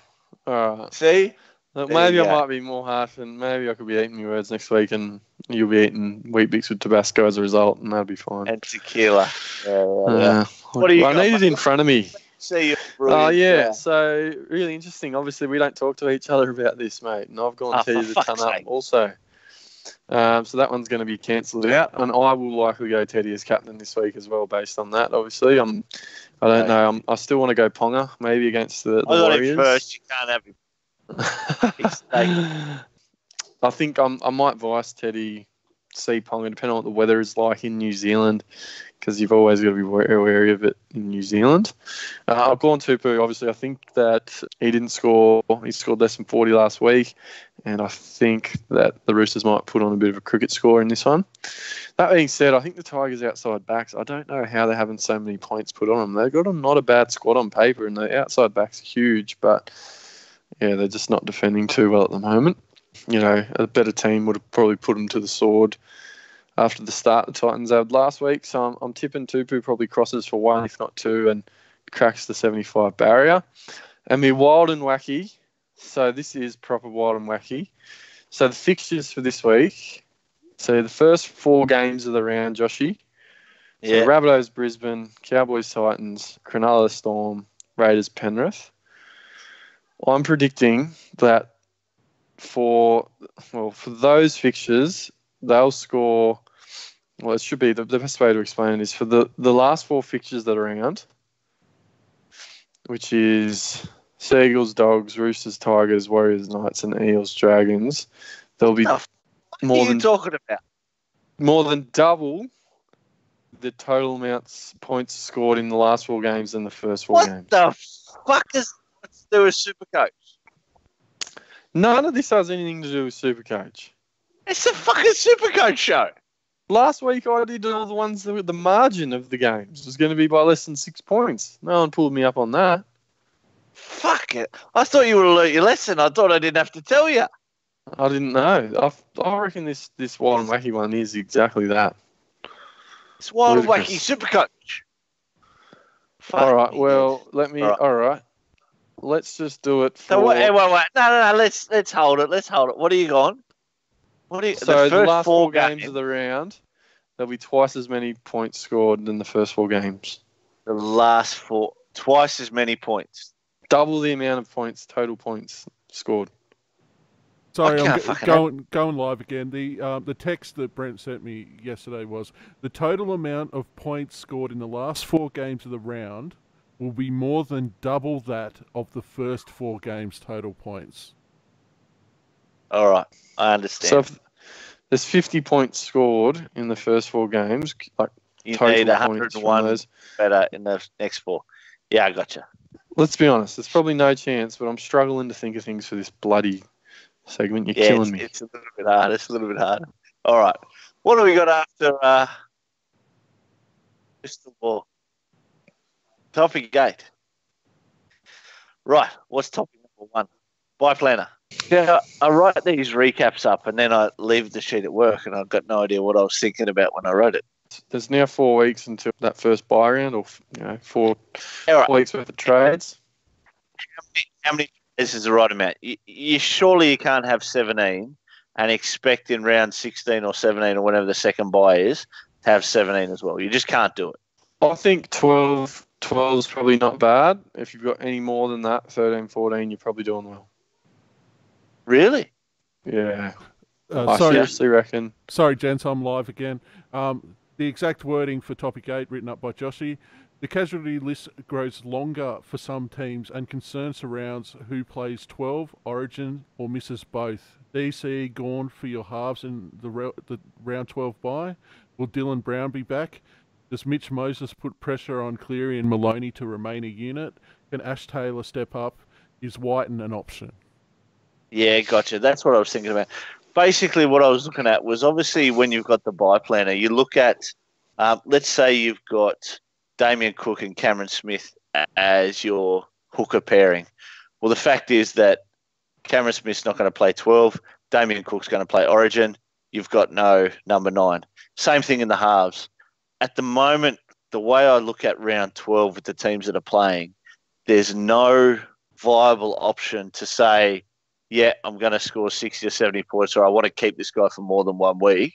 All right. See? Look, maybe I go. might be more harsh, and maybe I could be eating my words next week, and you'll be eating Weet-Bix with Tabasco as a result, and that'll be fine. And tequila. Yeah, yeah, yeah. Uh, What do you I got, need it in front of me. See you. Oh brilliant. yeah, so really interesting. Obviously, we don't talk to each other about this, mate, and I've gone Oh, to for you the ton fuck's up also. Um, so that one's going to be cancelled out, and I will likely go Teddy as captain this week as well, based on that. Obviously, I'm. I don't know. I'm, I still want to go Ponga, maybe against the, the I Warriors. first. You can't have him. I think I'm, I might vice Teddy see Ponga, depending on what the weather is like in New Zealand, because you've always got to be wary of it in New Zealand. Uh, I've gone Tupou, obviously. I think that he didn't score, he scored less than 40 last week, and I think that the Roosters might put on a bit of a cricket score in this one. That being said, I think the Tigers outside backs, I don't know how they're having so many points put on them. They've got a not a bad squad on paper, and the outside backs are huge, but yeah, they're just not defending too well at the moment. You know, a better team would have probably put them to the sword after the start the Titans had last week. So I'm, I'm tipping Tupou probably crosses for one, if not two, and cracks the 75 barrier. And me wild and wacky. So this is proper wild and wacky. So the fixtures for this week. So the first four games of the round, Joshy. So Yeah. Rabbitohs, Brisbane, Cowboys, Titans, Cronulla, Storm, Raiders, Penrith. I'm predicting that for well for those fixtures they'll score. Well, it should be the, the best way to explain it is for the the last four fixtures that are around, which is Seagulls, Dogs, Roosters, Tigers, Warriors, Knights, and Eels, Dragons. There'll be The What more are you than talking about? more than double the total amounts points scored in the last four games than the first four What games. the fuck is to do with Supercoach? None of this has anything to do with Supercoach. It's a fucking Supercoach show. Last week I did all the ones that were the margin of the games It was going to be by less than six points. No one pulled me up on that. Fuck it. I thought you would have learnt your lesson. I thought I didn't have to tell you. I didn't know. I, I reckon this this wild and wacky one is exactly that. It's wild and wacky. Supercoach. Fuck all right. Well, let me. All right. All right. Let's just do it. For, So wait, wait, wait. No, no, no. Let's let's hold it. Let's hold it. What are you going? What you? so the the, last four four games games. of the round, there'll be twice as many points scored than the first four games. the last four, twice as many points. Double the amount of points, total points scored. Sorry, I I'm g- fucking- going going live again. The um, the text that Brent sent me yesterday was the total amount of points scored in the last four games of the round will be more than double that of the first four games total points. All right, I understand. So if there's 50 points scored in the first four games, like you total need points 101 better in the next four. Yeah, I gotcha. Let's be honest, there's probably no chance, but I'm struggling to think of things for this bloody segment. You're Yeah, killing it's, me. it's a little bit hard. It's a little bit hard. All right, what do we got after uh, crystal ball? Topic gate. Right, what's topic number one? By planner. Yeah, I write these recaps up and then I leave the sheet at work and I've got no idea what I was thinking about when I wrote it. There's now four weeks until that first buy round, or you know, four right. weeks worth of trades. how many this is the right amount? You, you surely you can't have 17 and expect in round 16 or 17 or whatever the second buy is to have 17 as well. You just can't do it. I think 12, 12 is probably not bad. If you've got any more than that, 13, 14, you're probably doing well. Really? Yeah, Uh, I sorry, seriously reckon. sorry, gents, I'm live again. Um, the exact wording for topic eight, written up by Joshy. The casualty list grows longer for some teams, and concern surrounds who plays 12, Origin, or misses both. DC gone for your halves in the, the round 12 bye. Will Dylan Brown be back? Does Mitch Moses put pressure on Cleary and Maloney to remain a unit? Can Ash Taylor step up? Is Whiten an option? Yeah, gotcha. That's what I was thinking about. Basically, what I was looking at was obviously when you've got the buy planner, you look at, um, let's say you've got Damien Cook and Cameron Smith as your hooker pairing. Well, the fact is that Cameron Smith's not going to play 12, Damien Cook's going to play Origin. You've got no number nine. Same thing in the halves. At the moment, the way I look at round 12 with the teams that are playing, there's no viable option to say, yeah, I'm going to score 60 or 70 points, or I want to keep this guy for more than one week.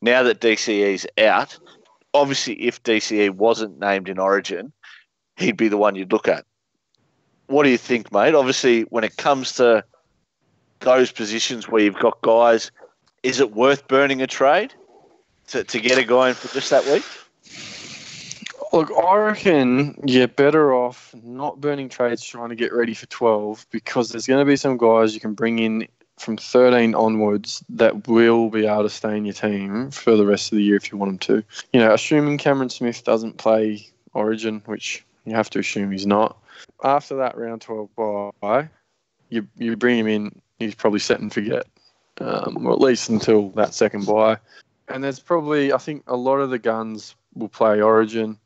Now that DCE's out, obviously, if DCE wasn't named in Origin, he'd be the one you'd look at. What do you think, mate? Obviously, when it comes to those positions where you've got guys, is it worth burning a trade to, to get a guy in for just that week? Look, I reckon you're better off not burning trades trying to get ready for 12 because there's going to be some guys you can bring in from 13 onwards that will be able to stay in your team for the rest of the year if you want them to. You know, assuming Cameron Smith doesn't play Origin, which you have to assume he's not, after that round 12 bye, you, you bring him in, he's probably set and forget, um, or at least until that second bye. And there's probably, I think, a lot of the guns will play Origin.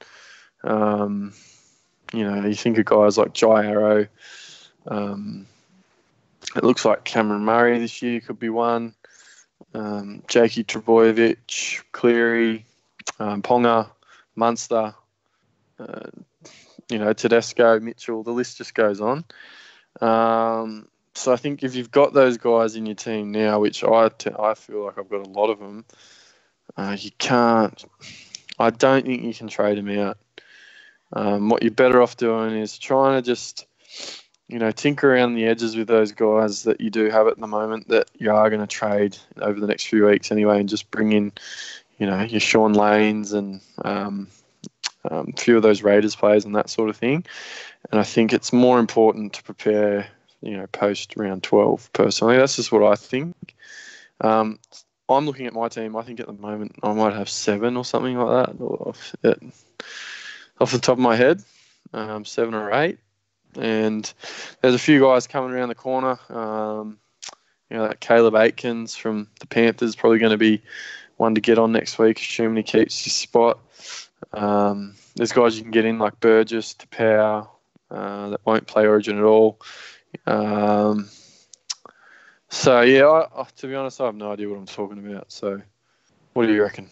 Um, you know, you think of guys like Jai Arrow. Um, it looks like Cameron Murray this year could be one. Um, Jakey Trbojevic, Cleary, um, Ponga, Munster, uh, you know, Tedesco, Mitchell. The list just goes on. Um, so I think if you've got those guys in your team now, which I, t- I feel like I've got a lot of them, uh, you can't I don't think you can trade him out. Um, what you're better off doing is trying to just, you know, tinker around the edges with those guys that you do have at the moment that you are going to trade over the next few weeks anyway, and just bring in, you know, your Shaun Lanes and um, um, a few of those Raiders players and that sort of thing. And I think it's more important to prepare, you know, post round 12 personally. That's just what I think. Um, I'm looking at my team. I think at the moment I might have seven or something like that, off, off the top of my head, um, seven or eight. And there's a few guys coming around the corner. Um, you know, that Caleb Aekins from the Panthers probably going to be one to get on next week, assuming he keeps his spot. Um, there's guys you can get in like Burgess, Taupau, uh, that won't play Origin at all. Um, so yeah, I, to be honest, I have no idea what I'm talking about. So, what do you reckon?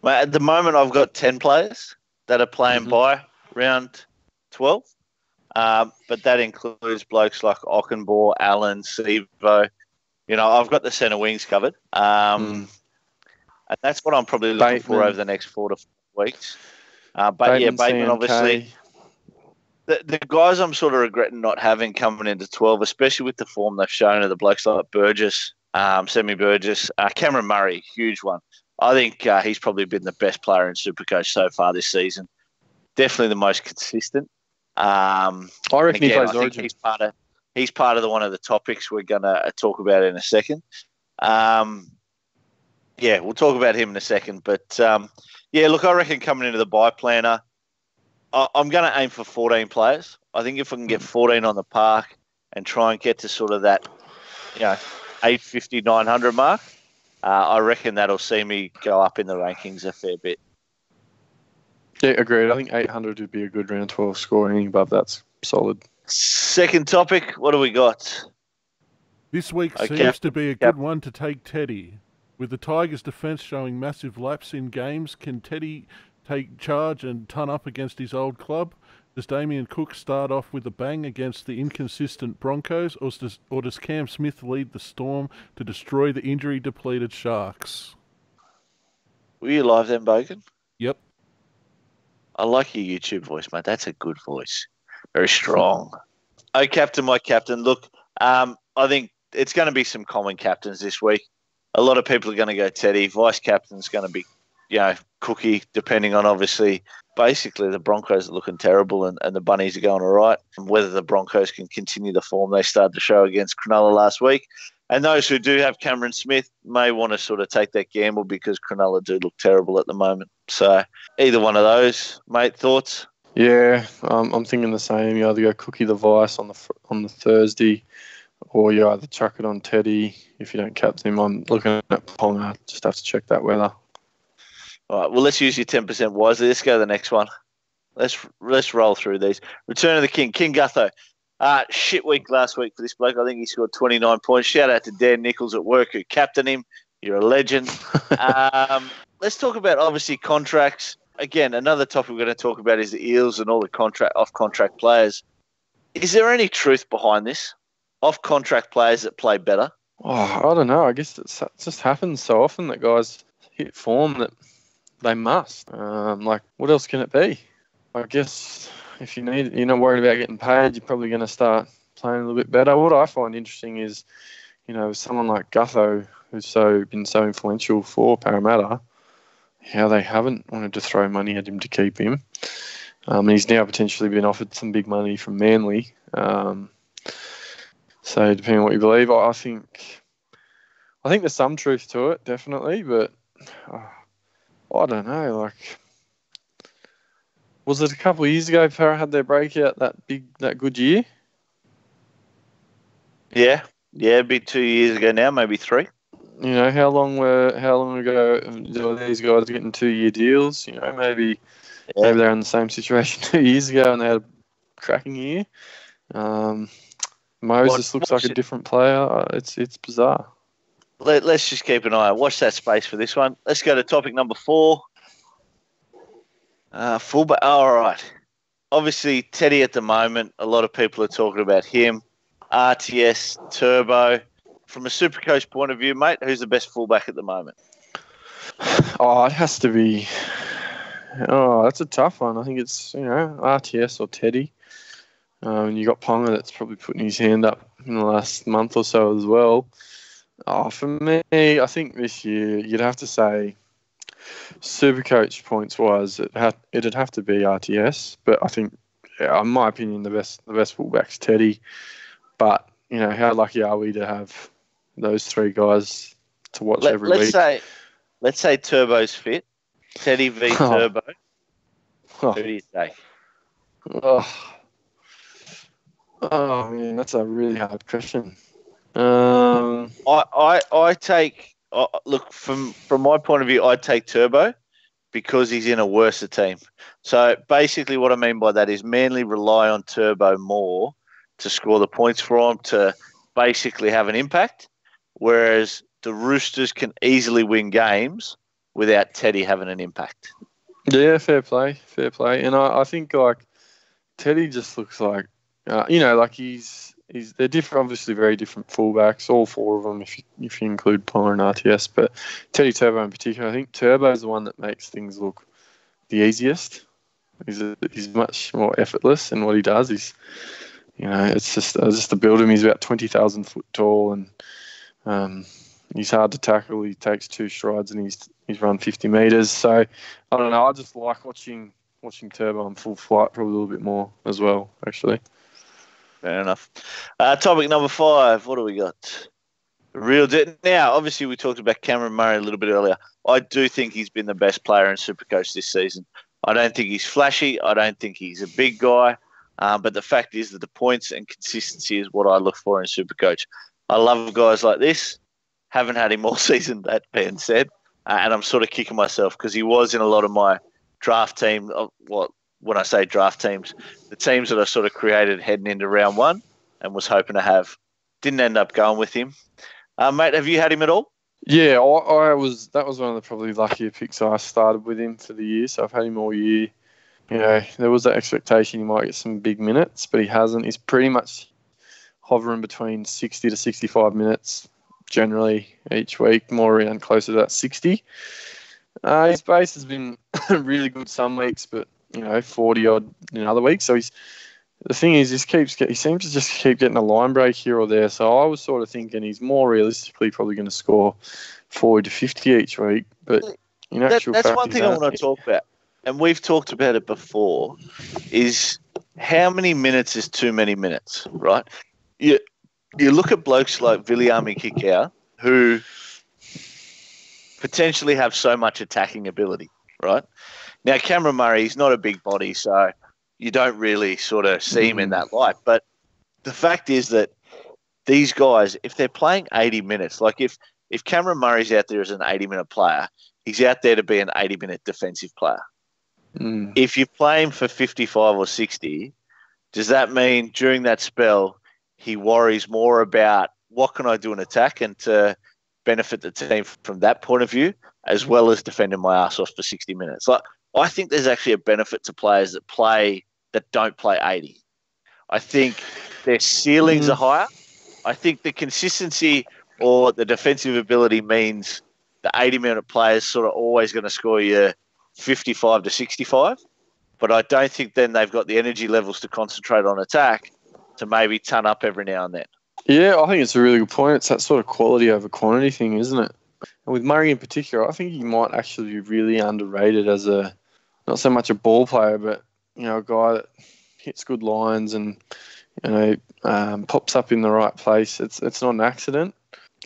Well, at the moment, I've got ten players that are playing Mhm. by round twelve, um, but that includes blokes like Ockenbaugh, Allen, Sivo. You know, I've got the centre wings covered, um, and that's what I'm probably looking for over the next four to five weeks. Uh, but yeah, Bateman CNK. obviously. The, the guys I'm sort of regretting not having coming into 12, especially with the form they've shown of the blokes like Burgess, um, Semi Burgess, uh, Cameron Murray, huge one. I think uh, he's probably been the best player in Supercoach so far this season. Definitely the most consistent. Um, I reckon he plays Origin. he's part of he's part of the one of the topics we're going to talk about in a second. Um, yeah, we'll talk about him in a second. But um, yeah, look, I reckon coming into the buy planner, I, I'm going to aim for 14 players. I think if I can get 14 on the park and try and get to sort of that, you know, 850, 900 mark, uh, I reckon that'll see me go up in the rankings a fair bit. Yeah, agreed. I think 800 would be a good round 12 score. Anything above that's solid. Second topic, what do we got? This week Okay. seems to be a Yep. good one to take Teddy. With the Tigers' defence showing massive lapse in games, can Teddy take charge and ton up against his old club? Does Damien Cook start off with a bang against the inconsistent Broncos, or does, or does Cam Smith lead the Storm to destroy the injury depleted Sharks? Were you live then, Bogan? Yep. I like your YouTube voice, mate. That's a good voice. Very strong. Oh, captain, my captain. Look, um, I think it's going to be some common captains this week. A lot of people are going to go Teddy. Vice captain's going to be, you know, Cookie, depending on obviously. Basically, the Broncos are looking terrible and, and the Bunnies are going all right. And whether the Broncos can continue the form they started to show against Cronulla last week. And those who do have Cameron Smith may want to sort of take that gamble because Cronulla do look terrible at the moment. So either one of those, mate. Thoughts? Yeah, um, I'm thinking the same. You either go Cookie the Vice on the on the Thursday, or you either chuck it on Teddy if you don't captain him. I'm looking at Ponga. Just have to check that weather. All right. Well, let's use your ten percent wisely. Let's go to the next one. Let's let's roll through these. Return of the King, King Gutho. Uh, shit week last week for this bloke. I think he scored 29 points. Shout out to Dan Nichols at work who captained him. You're a legend. um, let's talk about obviously contracts. Again, another topic we're going to talk about is the Eels and all the contract off contract players. Is there any truth behind this? Off contract players that play better? Oh, I don't know. I guess it's, it just happens so often that guys hit form that they must. Um, like, what else can it be? I guess if you need, you're not worried about getting paid, you're probably going to start playing a little bit better. What I find interesting is, you know, someone like Gutho, who's so been so influential for Parramatta, how they haven't wanted to throw money at him to keep him. Um, he's now potentially been offered some big money from Manly. Um, so depending on what you believe, I, think I think there's some truth to it, definitely, but uh, I don't know. Like, was it a couple of years ago? Para had their breakout that big, that good year. Yeah. Yeah, it'd be two years ago now, maybe three. You know, how long were how long ago were these guys getting two year deals? You know, maybe Yeah. maybe they're in the same situation two years ago and they had a cracking year. Um, Moses What- looks like a different player. Uh, It's it's bizarre. Let, let's just keep an eye. Watch that space for this one. Let's go to topic number four. Uh, fullback. All right. Obviously, Teddy at the moment, a lot of people are talking about him. RTS, Turbo. From a super coach point of view, mate, who's the best fullback at the moment? Oh, it has to be. Oh, that's a tough one. I think it's you know RTS or Teddy. Um, you got Ponga that's probably putting his hand up in the last month or so as well. Oh, for me, I think this year you'd have to say super coach points wise, it had it'd have to be RTS. But I think, yeah, in my opinion, the best the best fullback's Teddy. But you know, how lucky are we to have those three guys to watch Let, every let's week? say, let's say Turbo's fit. Teddy v Oh. Turbo. Oh. Who do you say? Oh. oh man, that's a really hard question. Um, I, I, I take uh, look from from my point of view. I take Turbo because he's in a worse team. So basically, what I mean by that is Manly rely on Turbo more to score the points for him to basically have an impact, whereas the Roosters can easily win games without Teddy having an impact. yeah, fair play, fair play. And I, I think like Teddy just looks like, uh, you know, like he's they're different, obviously very different fullbacks, all four of them if you if you include Ponga and RTS. But Teddy Turbo in particular, I think Turbo is the one that makes things look the easiest. He's a, he's much more effortless in what he does. He's you know, it's just uh, just to build him. He's about twenty thousand foot tall, and um, he's hard to tackle. He takes two strides, and he's he's run fifty meters. So I don't know. I just like watching watching Turbo on full flight probably a little bit more as well. Actually, Fair enough. Uh, topic number five. What do we got? Real di- now. Obviously, we talked about Cameron Murray a little bit earlier. I do think he's been the best player in Supercoach this season. I don't think he's flashy. I don't think he's a big guy. Um, but the fact is that the points and consistency is what I look for in Supercoach. I love guys like this. Haven't had him all season, that being said. Uh, and I'm sort of kicking myself because he was in a lot of my draft team. Of what when I say draft teams, the teams that I sort of created heading into round one and was hoping to have. Didn't end up going with him. Uh, mate, have you had him at all? yeah, I, I was that was one of the probably luckier picks I started with him for the year. So I've had him all year. You know, there was that expectation he might get some big minutes, but he hasn't. He's pretty much hovering between 60 to 65 minutes generally each week, more around closer to that 60. Uh, his base has been really good some weeks, but you know, 40 odd in other weeks. So he's the thing is, he keeps he seems to just keep getting a line break here or there. So I was sort of thinking he's more realistically probably going to score 40 to 50 each week. But hmm. in That, actual that's fact, one thing I want to talk about, and we've talked about it before. Is how many minutes is too many minutes, right? You you look at blokes like Viliami Kikau, who potentially have so much attacking ability, right? Now Cameron Murray, he's not a big body, so you don't really sort of see him in that light. But the fact is that these guys, if they're playing 80 minutes, like if if Cameron Murray's out there as an 80 minute player, he's out there to be an 80 minute defensive player. Mm. If you play him for 55 or 60, does that mean during that spell he worries more about what can I do in attack and to benefit the team from that point of view, as well as defending my ass off for 60 minutes? Like I think there's actually a benefit to players that play that don't play 80. I think their ceilings are mm. higher. I think the consistency or the defensive ability means the 80 minute player is sort of always going to score you 55 to 65. But I don't think then they've got the energy levels to concentrate on attack to maybe ton up every now and then. Yeah, I think it's a really good point. It's that sort of quality over quantity thing, isn't it? And with Murray in particular, I think he might actually be really underrated as a not so much a ball player, but you know, a guy that hits good lines and you know um, pops up in the right place. It's it's not an accident.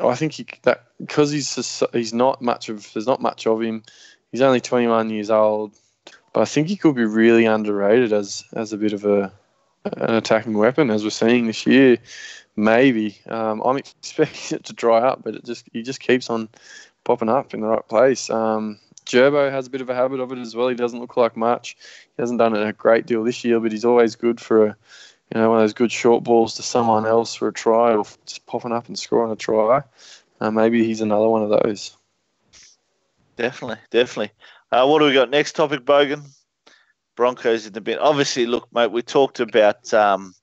I think he, that because he's just, he's not much of there's not much of him. He's only 21 years old, but I think he could be really underrated as as a bit of a an attacking weapon as we're seeing this year. Maybe um, I'm expecting it to dry up, but it just he just keeps on popping up in the right place. Um, Gerbo has a bit of a habit of it as well. He doesn't look like much. He hasn't done a great deal this year, but he's always good for a you know one of those good short balls to someone else for a try or just popping up and scoring a try. Uh, maybe he's another one of those. Definitely, definitely. Uh, what do we got next topic, Bogan? Broncos in the bin. Obviously, look, mate, we talked about um,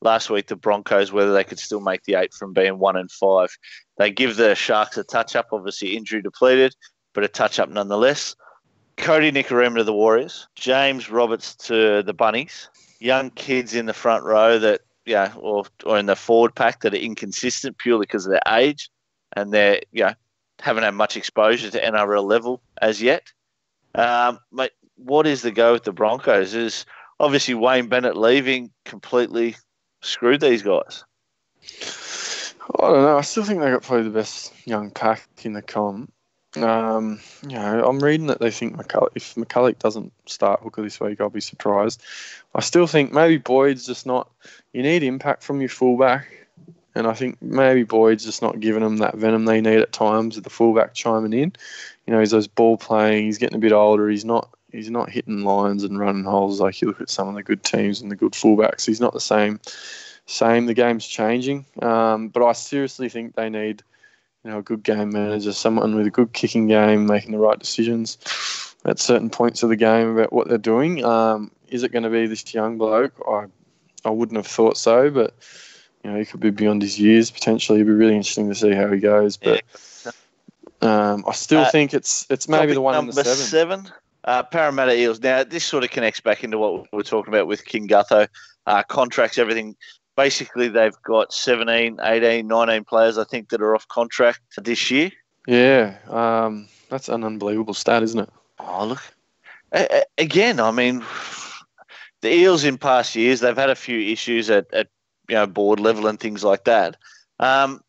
last week the Broncos whether they could still make the eight from being one and five. They give the Sharks a touch up, obviously injury depleted. But a touch up nonetheless. Kodi Nikorima to the Warriors, James Roberts to the Bunnies, young kids in the front row that, yeah, or, or in the forward pack that are inconsistent purely because of their age and they're, you know, haven't had much exposure to NRL level as yet. Um, mate, what is the go with the Broncos? Is obviously Wayne Bennett leaving completely screwed these guys? I don't know. I still think they got probably the best young pack in the comp. Um, you know, I'm reading that they think McCullough, if McCullough doesn't start hooker this week, I'll be surprised. I still think maybe Boyd's just not. You need impact from your fullback, and I think maybe Boyd's just not giving them that venom they need at times. With the fullback chiming in, you know, he's those ball playing. He's getting a bit older. He's not. He's not hitting lines and running holes like you look at some of the good teams and the good fullbacks. He's not the same. Same. The game's changing, um, but I seriously think they need you know, a good game manager, someone with a good kicking game, making the right decisions at certain points of the game about what they're doing. Um, is it going to be this young bloke? I, I wouldn't have thought so, but you know, he could be beyond his years potentially. It'd be really interesting to see how he goes. But um, I still uh, think it's it's maybe the one number the seven. seven uh, Parramatta Eels. Now this sort of connects back into what we were talking about with King Gutho. Uh, contracts, everything basically they've got 17, 18, 19 players, I think, that are off contract this year. Yeah, um, that's an unbelievable stat, isn't it? Oh, look. A- again, I mean, the Eels in past years, they've had a few issues at, at you know, board level and things like that. Um,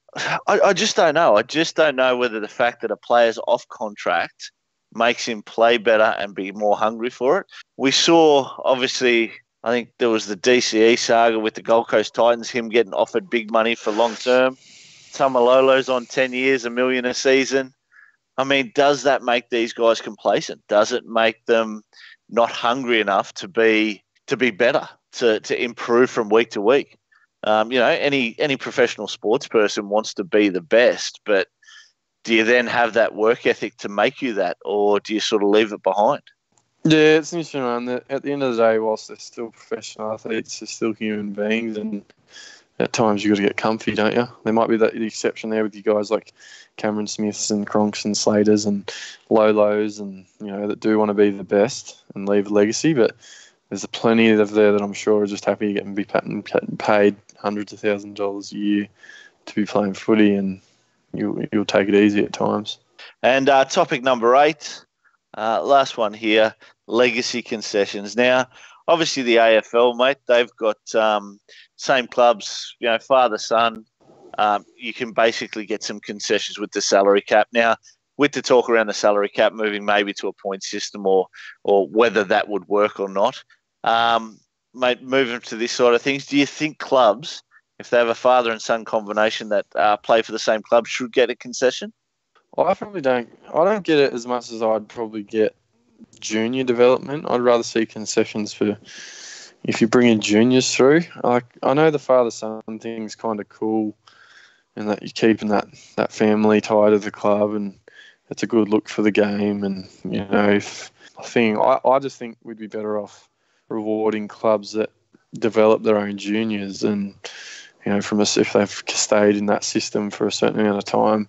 I, I just don't know. I just don't know whether the fact that a player's off contract makes him play better and be more hungry for it. We saw, obviously, I think there was the DCE saga with the Gold Coast Titans, him getting offered big money for long term. Taumalolo's on 10 years, a million a season. I mean, does that make these guys complacent? Does it make them not hungry enough to be to be better, to, to improve from week to week? Um, you know, any any professional sports person wants to be the best, but do you then have that work ethic to make you that, or do you sort of leave it behind? Yeah, it's interesting one. At the end of the day, whilst they're still professional athletes, they're still human beings, and at times you've got to get comfy, don't you? There might be the exception there with you guys like Cameron Smiths and Cronks and Slaters and Lolos, and you know that do want to be the best and leave a legacy. But there's plenty of there that I'm sure are just happy to be paid hundreds of thousands of dollars a year to be playing footy, and you'll you'll take it easy at times. And uh, topic number eight, uh, last one here legacy concessions. Now, obviously, the AFL, mate, they've got um, same clubs, you know, father son. Um, you can basically get some concessions with the salary cap. Now, with the talk around the salary cap moving maybe to a point system or or whether that would work or not, um, mate, moving to this sort of things, do you think clubs, if they have a father and son combination that uh, play for the same club, should get a concession? I probably don't. I don't get it as much as I'd probably get junior development. I'd rather see concessions for if you bring in juniors through. Like I know the father son thing's kind of cool, and that you're keeping that that family tie to the club, and it's a good look for the game. And you know, if I I, I just think we'd be better off rewarding clubs that develop their own juniors and you know from us if they've stayed in that system for a certain amount of time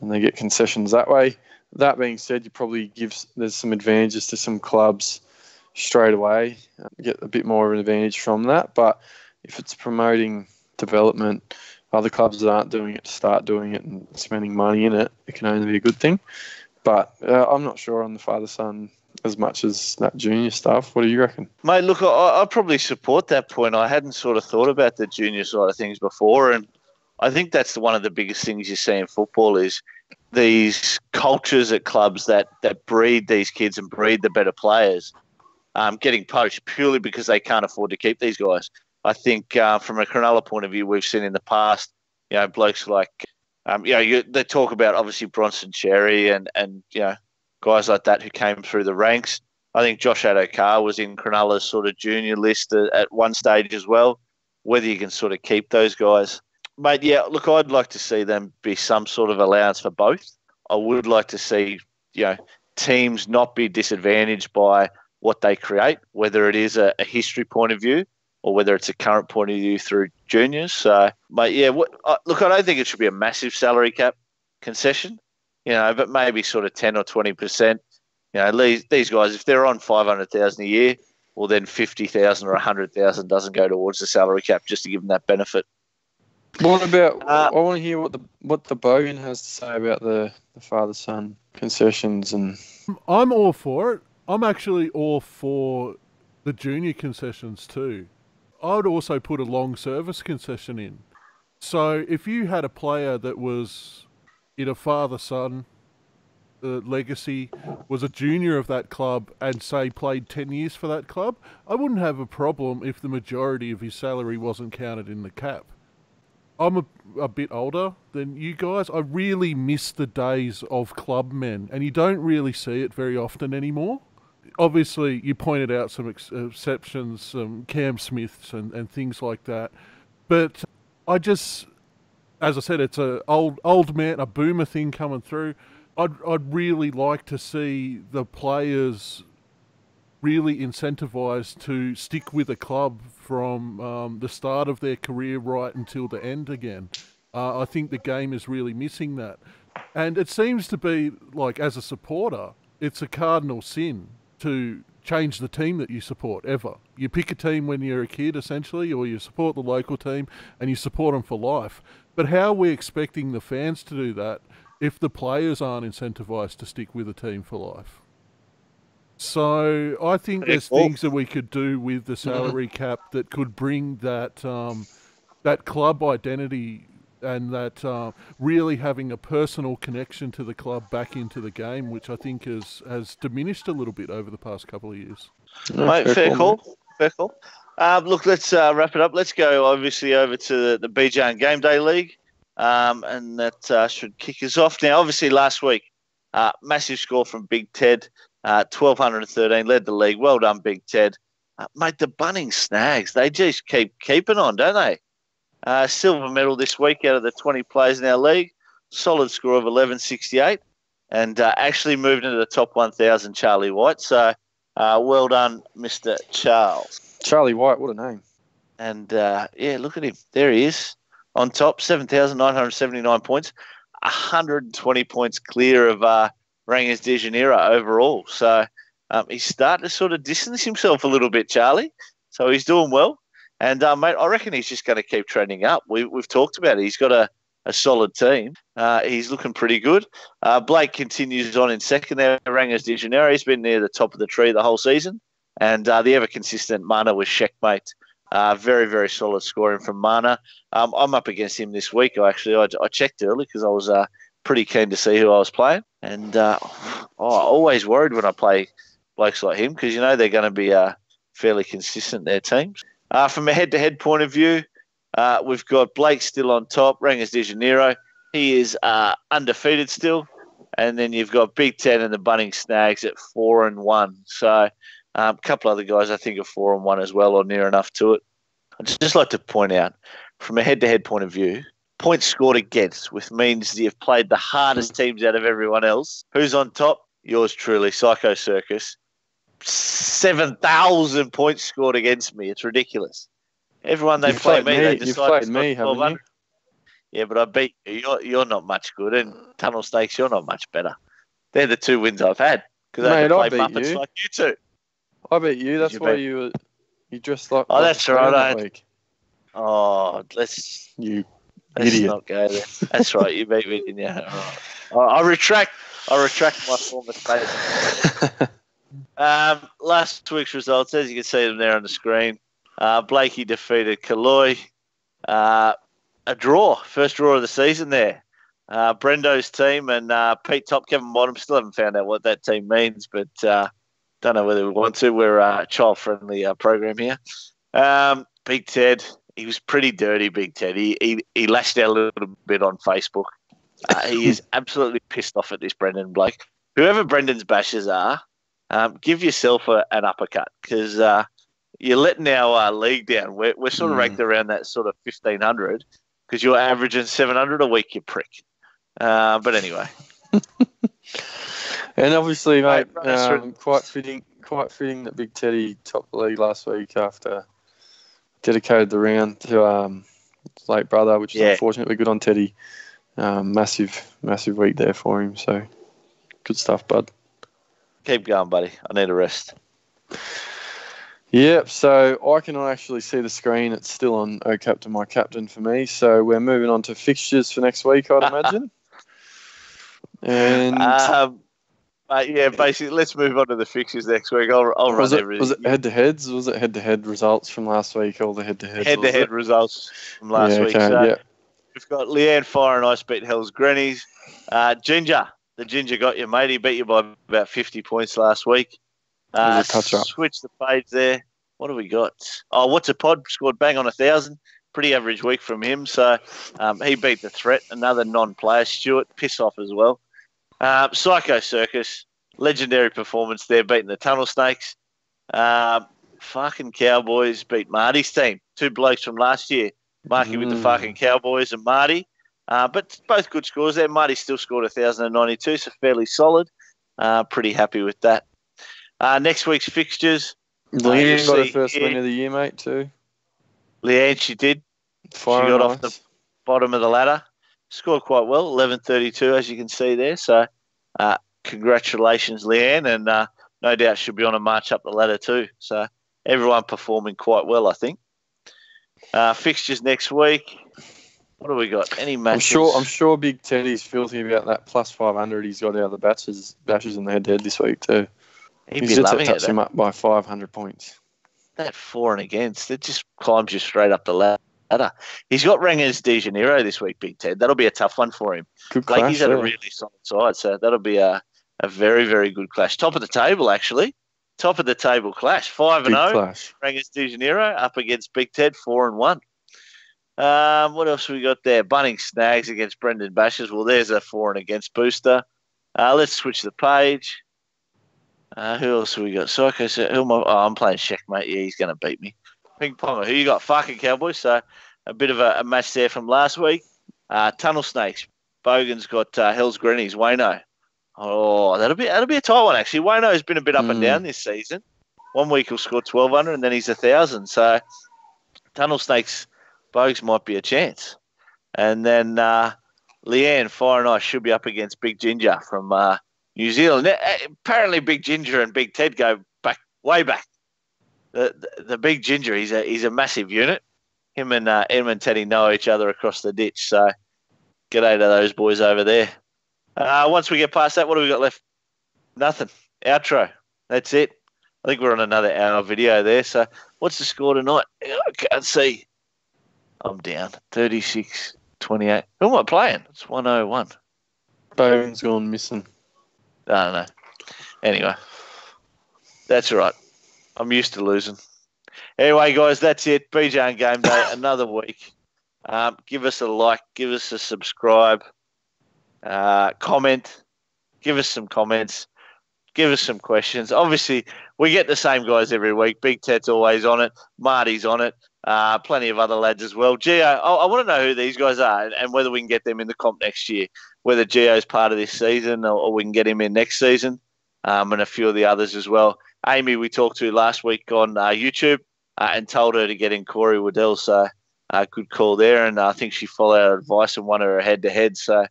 and they get concessions that way that being said, you probably give there's some advantages to some clubs straight away, get a bit more of an advantage from that. But if it's promoting development, other clubs that aren't doing it to start doing it and spending money in it, it can only be a good thing. But uh, I'm not sure on the father son as much as that junior stuff. What do you reckon? Mate, look, I, I probably support that point. I hadn't sort of thought about the junior side of things before, and I think that's one of the biggest things you see in football is these cultures at clubs that that breed these kids and breed the better players um, getting poached purely because they can't afford to keep these guys. I think uh, from a Cronulla point of view, we've seen in the past, you know, blokes like, um, you know, you, they talk about obviously Bronson Xerri and and you know guys like that who came through the ranks. I think Josh Addo-Carr was in Cronulla's sort of junior list at, at one stage as well. Whether you can sort of keep those guys Mate, yeah, look, I'd like to see them be some sort of allowance for both. I would like to see, you know, teams not be disadvantaged by what they create, whether it is a, a history point of view or whether it's a current point of view through juniors. So, mate, yeah, what, uh, look, I don't think it should be a massive salary cap concession. you know, but maybe sort of 10 or 20%. You know, these, these guys, if they're on 500,000 a year, well, then 50,000 or 100,000 doesn't go towards the salary cap just to give them that benefit. What about? Uh, I want to hear what the what the Bogan has to say about the, the father son concessions and I'm all for it. I'm actually all for the junior concessions too. I would also put a long service concession in. So if you had a player that was in a father son uh, legacy, was a junior of that club, and say played 10 years for that club, I wouldn't have a problem if the majority of his salary wasn't counted in the cap. I'm a, a bit older than you guys. I really miss the days of club men, and you don't really see it very often anymore. Obviously, you pointed out some ex- exceptions, some Cam Smiths and, and things like that. But I just, as I said, it's a old old man, a boomer thing coming through. I'd I'd really like to see the players really incentivized to stick with a club from um, the start of their career right until the end again. Uh, I think the game is really missing that. And it seems to be like, as a supporter, it's a cardinal sin to change the team that you support ever. You pick a team when you're a kid, essentially, or you support the local team and you support them for life. But how are we expecting the fans to do that if the players aren't incentivized to stick with a team for life? So I think Pretty there's cool. things that we could do with the salary cap that could bring that um, that club identity and that uh, really having a personal connection to the club back into the game, which I think has has diminished a little bit over the past couple of years. Mate, fair, mate. call. Fair call. Um, look, let's uh, wrap it up. Let's go, obviously, over to the, the BJ and Game Day League. Um, and that uh, should kick us off. Now, obviously, last week, uh, massive score from Big Ted, uh, 1,213, led the league. Well done, Big Ted. Uh, mate, the Bunning Snags, they just keep keeping on, don't they? Uh, silver medal this week out of the 20 players in our league. Solid score of 1168. And uh, actually moved into the top 1,000, Charlie White. So, uh, well done, Mr. Charles. Charlie White, what a name. And uh, yeah, look at him. There he is on top, 7,979 points, 120 points clear of uh, Rangers de Janeiro overall. So um, he's starting to sort of distance himself a little bit, Charlie. So he's doing well. And, uh, mate, I reckon he's just going to keep trending up. We, we've talked about it. He's got a, a solid team. Uh, he's looking pretty good. Uh, Blake continues on in second there. Rangers de Janeiro. He's been near the top of the tree the whole season. And uh, the ever consistent Mana with Checkmate. Uh, very, very solid scoring from Mana. Um, I'm up against him this week. Actually I, I checked early because I was uh, pretty keen to see who I was playing, and uh, oh, always worried when I play blokes like him because you know they're going to be uh, fairly consistent. Their teams. Uh, from a head-to-head point of view, uh, we've got Blake still on top. Rangers de Janeiro, he is uh, undefeated still, and then you've got Big Ten and the Bunning Snags at four and one. So. Um, a couple other guys, I think, are four and one as well, or near enough to it. I'd just like to point out, from a head-to-head point of view, points scored against, which means you've played the hardest teams out of everyone else. Who's on top? Yours truly, Psycho Circus. Seven thousand points scored against me. It's ridiculous. Everyone they You've play me, they me- you've decide played to me, haven't you? Yeah, but I beat you. You're, you're not much good, and Tunnel Snakes, you're not much better. They're the two wins I've had because I had to I play beat Muppets you. like you two. I bet you. That's you why bet? you were, you dressed like. Oh, that's right, I- Oh, let's You Let's Idiot. not go there. That's right. You beat me, didn't you? Right. I, I retract. I retract my former statement. Um, last week's results, as you can see them there on the screen, uh, Blakey defeated Kaloi. Uh, a draw, first draw of the season there. Uh, Brendo's team and uh, Pete Top, Kevin Bottom still haven't found out what that team means, but uh, don't know whether we want to. We're a child friendly uh, program here. Um, Big Ted, he was pretty dirty, Big Ted. He, he, he lashed out a little bit on Facebook. Uh, he is absolutely pissed off at this Brendan Blake. Whoever Brendan's bashes are, um, give yourself a, an uppercut because uh, you're letting our uh, league down. We're, we're sort of Mm. ranked around that sort of 1500 because you're averaging 700 a week, you prick. Uh, but anyway, and obviously, mate, um, quite fitting, quite fitting that Big Teddy topped the league last week after dedicated the round to um, his late brother, which is Yeah. unfortunately good on Teddy. Um, massive, massive week there for him. So good stuff, bud. Keep going, buddy. I need a rest. Yep, so I can actually see the screen. It's still on O Captain, my captain for me. So we're moving on to fixtures for next week, I'd imagine. and Um, but yeah, basically, let's move on to the fixtures next week. I'll, I'll was run it everything. was it head to heads? Was it head to head results from last week? All the head to heads. head to head results from last yeah, week. Okay, So yeah. we've got Leanne Fire and Ice beat Hell's Grannies. Uh, Ginger, the Ginger got you, mate. He beat you by about 50 points last week. Uh, switch the page there. What do we got? Oh, what's a pod? Scored bang on a thousand. Pretty average week from him. So um, he beat the threat. Another non-player, Stuart, piss off as well. Uh, Psycho Circus, legendary performance there, beating the Tunnel Snakes. Uh, fucking Cowboys beat Marty's team. Two blokes from last year. Marky with the Mm. fucking Cowboys and Marty. Uh, but both good scores there. Marty still scored 1,092, so fairly solid. Uh, pretty happy with that. Uh, next week's fixtures, Leanne you got her first win of the year, mate. Too. Leanne, she did. Fire got and off the- bottom of the ladder. Scored quite well, 11.32, as you can see there. So, uh, congratulations, Leanne. And uh, no doubt she'll be on a march up the ladder too. So, everyone performing quite well, I think. Uh, fixtures next week. What do we got? Any matches? I'm sure. I'm sure Big Teddy's filthy about that plus 500 he's got out of the batches bashes in the head this week too. He'd He's be loving it. touch him up by 500 points. that for and against, it just climbs you straight up the ladder. He's got Rangers de Janeiro this week, Big Ted. That'll be a tough one for him. Good clash. Blakey's had a really solid side, so that'll be a, a very, very good clash. Top of the table, actually. Top of the table clash. 5 and Big 0. clash. Rangers de Janeiro up against Big Ted, 4 and 1. Um, what else we got there? Bunning Snags against Brendan Bashers. Well, there's a for and against booster. Uh, let's switch the page. Uh, who else have we got? Psycho. Who am I? Oh, I'm playing checkmate. Yeah, he's going to beat me. Ping ponger. Who you got? Fucking Cowboys. So a bit of a, a match there from last week. Uh, Tunnel Snakes. Bogan's got uh, Hell's Grannies. Wayno. Oh, that'll be that'll be a tight one actually. Wayno's been a bit up and Mm. down this season. One week he'll score twelve hundred, and then he's a thousand. So Tunnel Snakes, Bogues might be a chance. And then uh, Leanne Fire and I should be up against Big Ginger from uh, New Zealand. Apparently, Big Ginger and Big Ted go back way back. The, the, the Big Ginger, he's a he's a massive unit. Him and uh, him and Teddy know each other across the ditch. So, g'day to those boys over there. Uh, once we get past that, what do we got left? Nothing. Outro. That's it. I think we're on another hour video there. So, what's the score tonight? I can't see. I'm down. 36 28. Who am I playing? It's 101. Bowen's gone missing. I don't know. Anyway, that's all right. I'm used to losing. Anyway, guys, that's it. BJ on Game Day, another week. Um, give us a like, give us a subscribe, uh, comment, give us some comments, give us some questions. Obviously, we get the same guys every week. Big Ted's always on it. Marty's on it. Uh, plenty of other lads as well. Geo, I, I want to know who these guys are and, and whether we can get them in the comp next year. Whether Geo's part of this season or, or we can get him in next season, um, and a few of the others as well. Amy, we talked to last week on uh, YouTube uh, and told her to get in Corey Waddell. So uh, good call there, and I think she followed our advice and won her head to head. So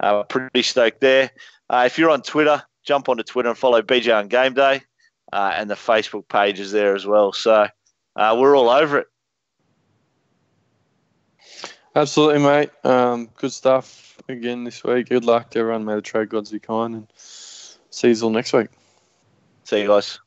uh, pretty stoked there. Uh, if you're on Twitter, jump onto Twitter and follow BJ on Game Day, uh, and the Facebook page is there as well. So we're all over it. Absolutely, mate. Um, good stuff again this week. Good luck to everyone. May the trade gods be kind, and see you all next week. See you guys.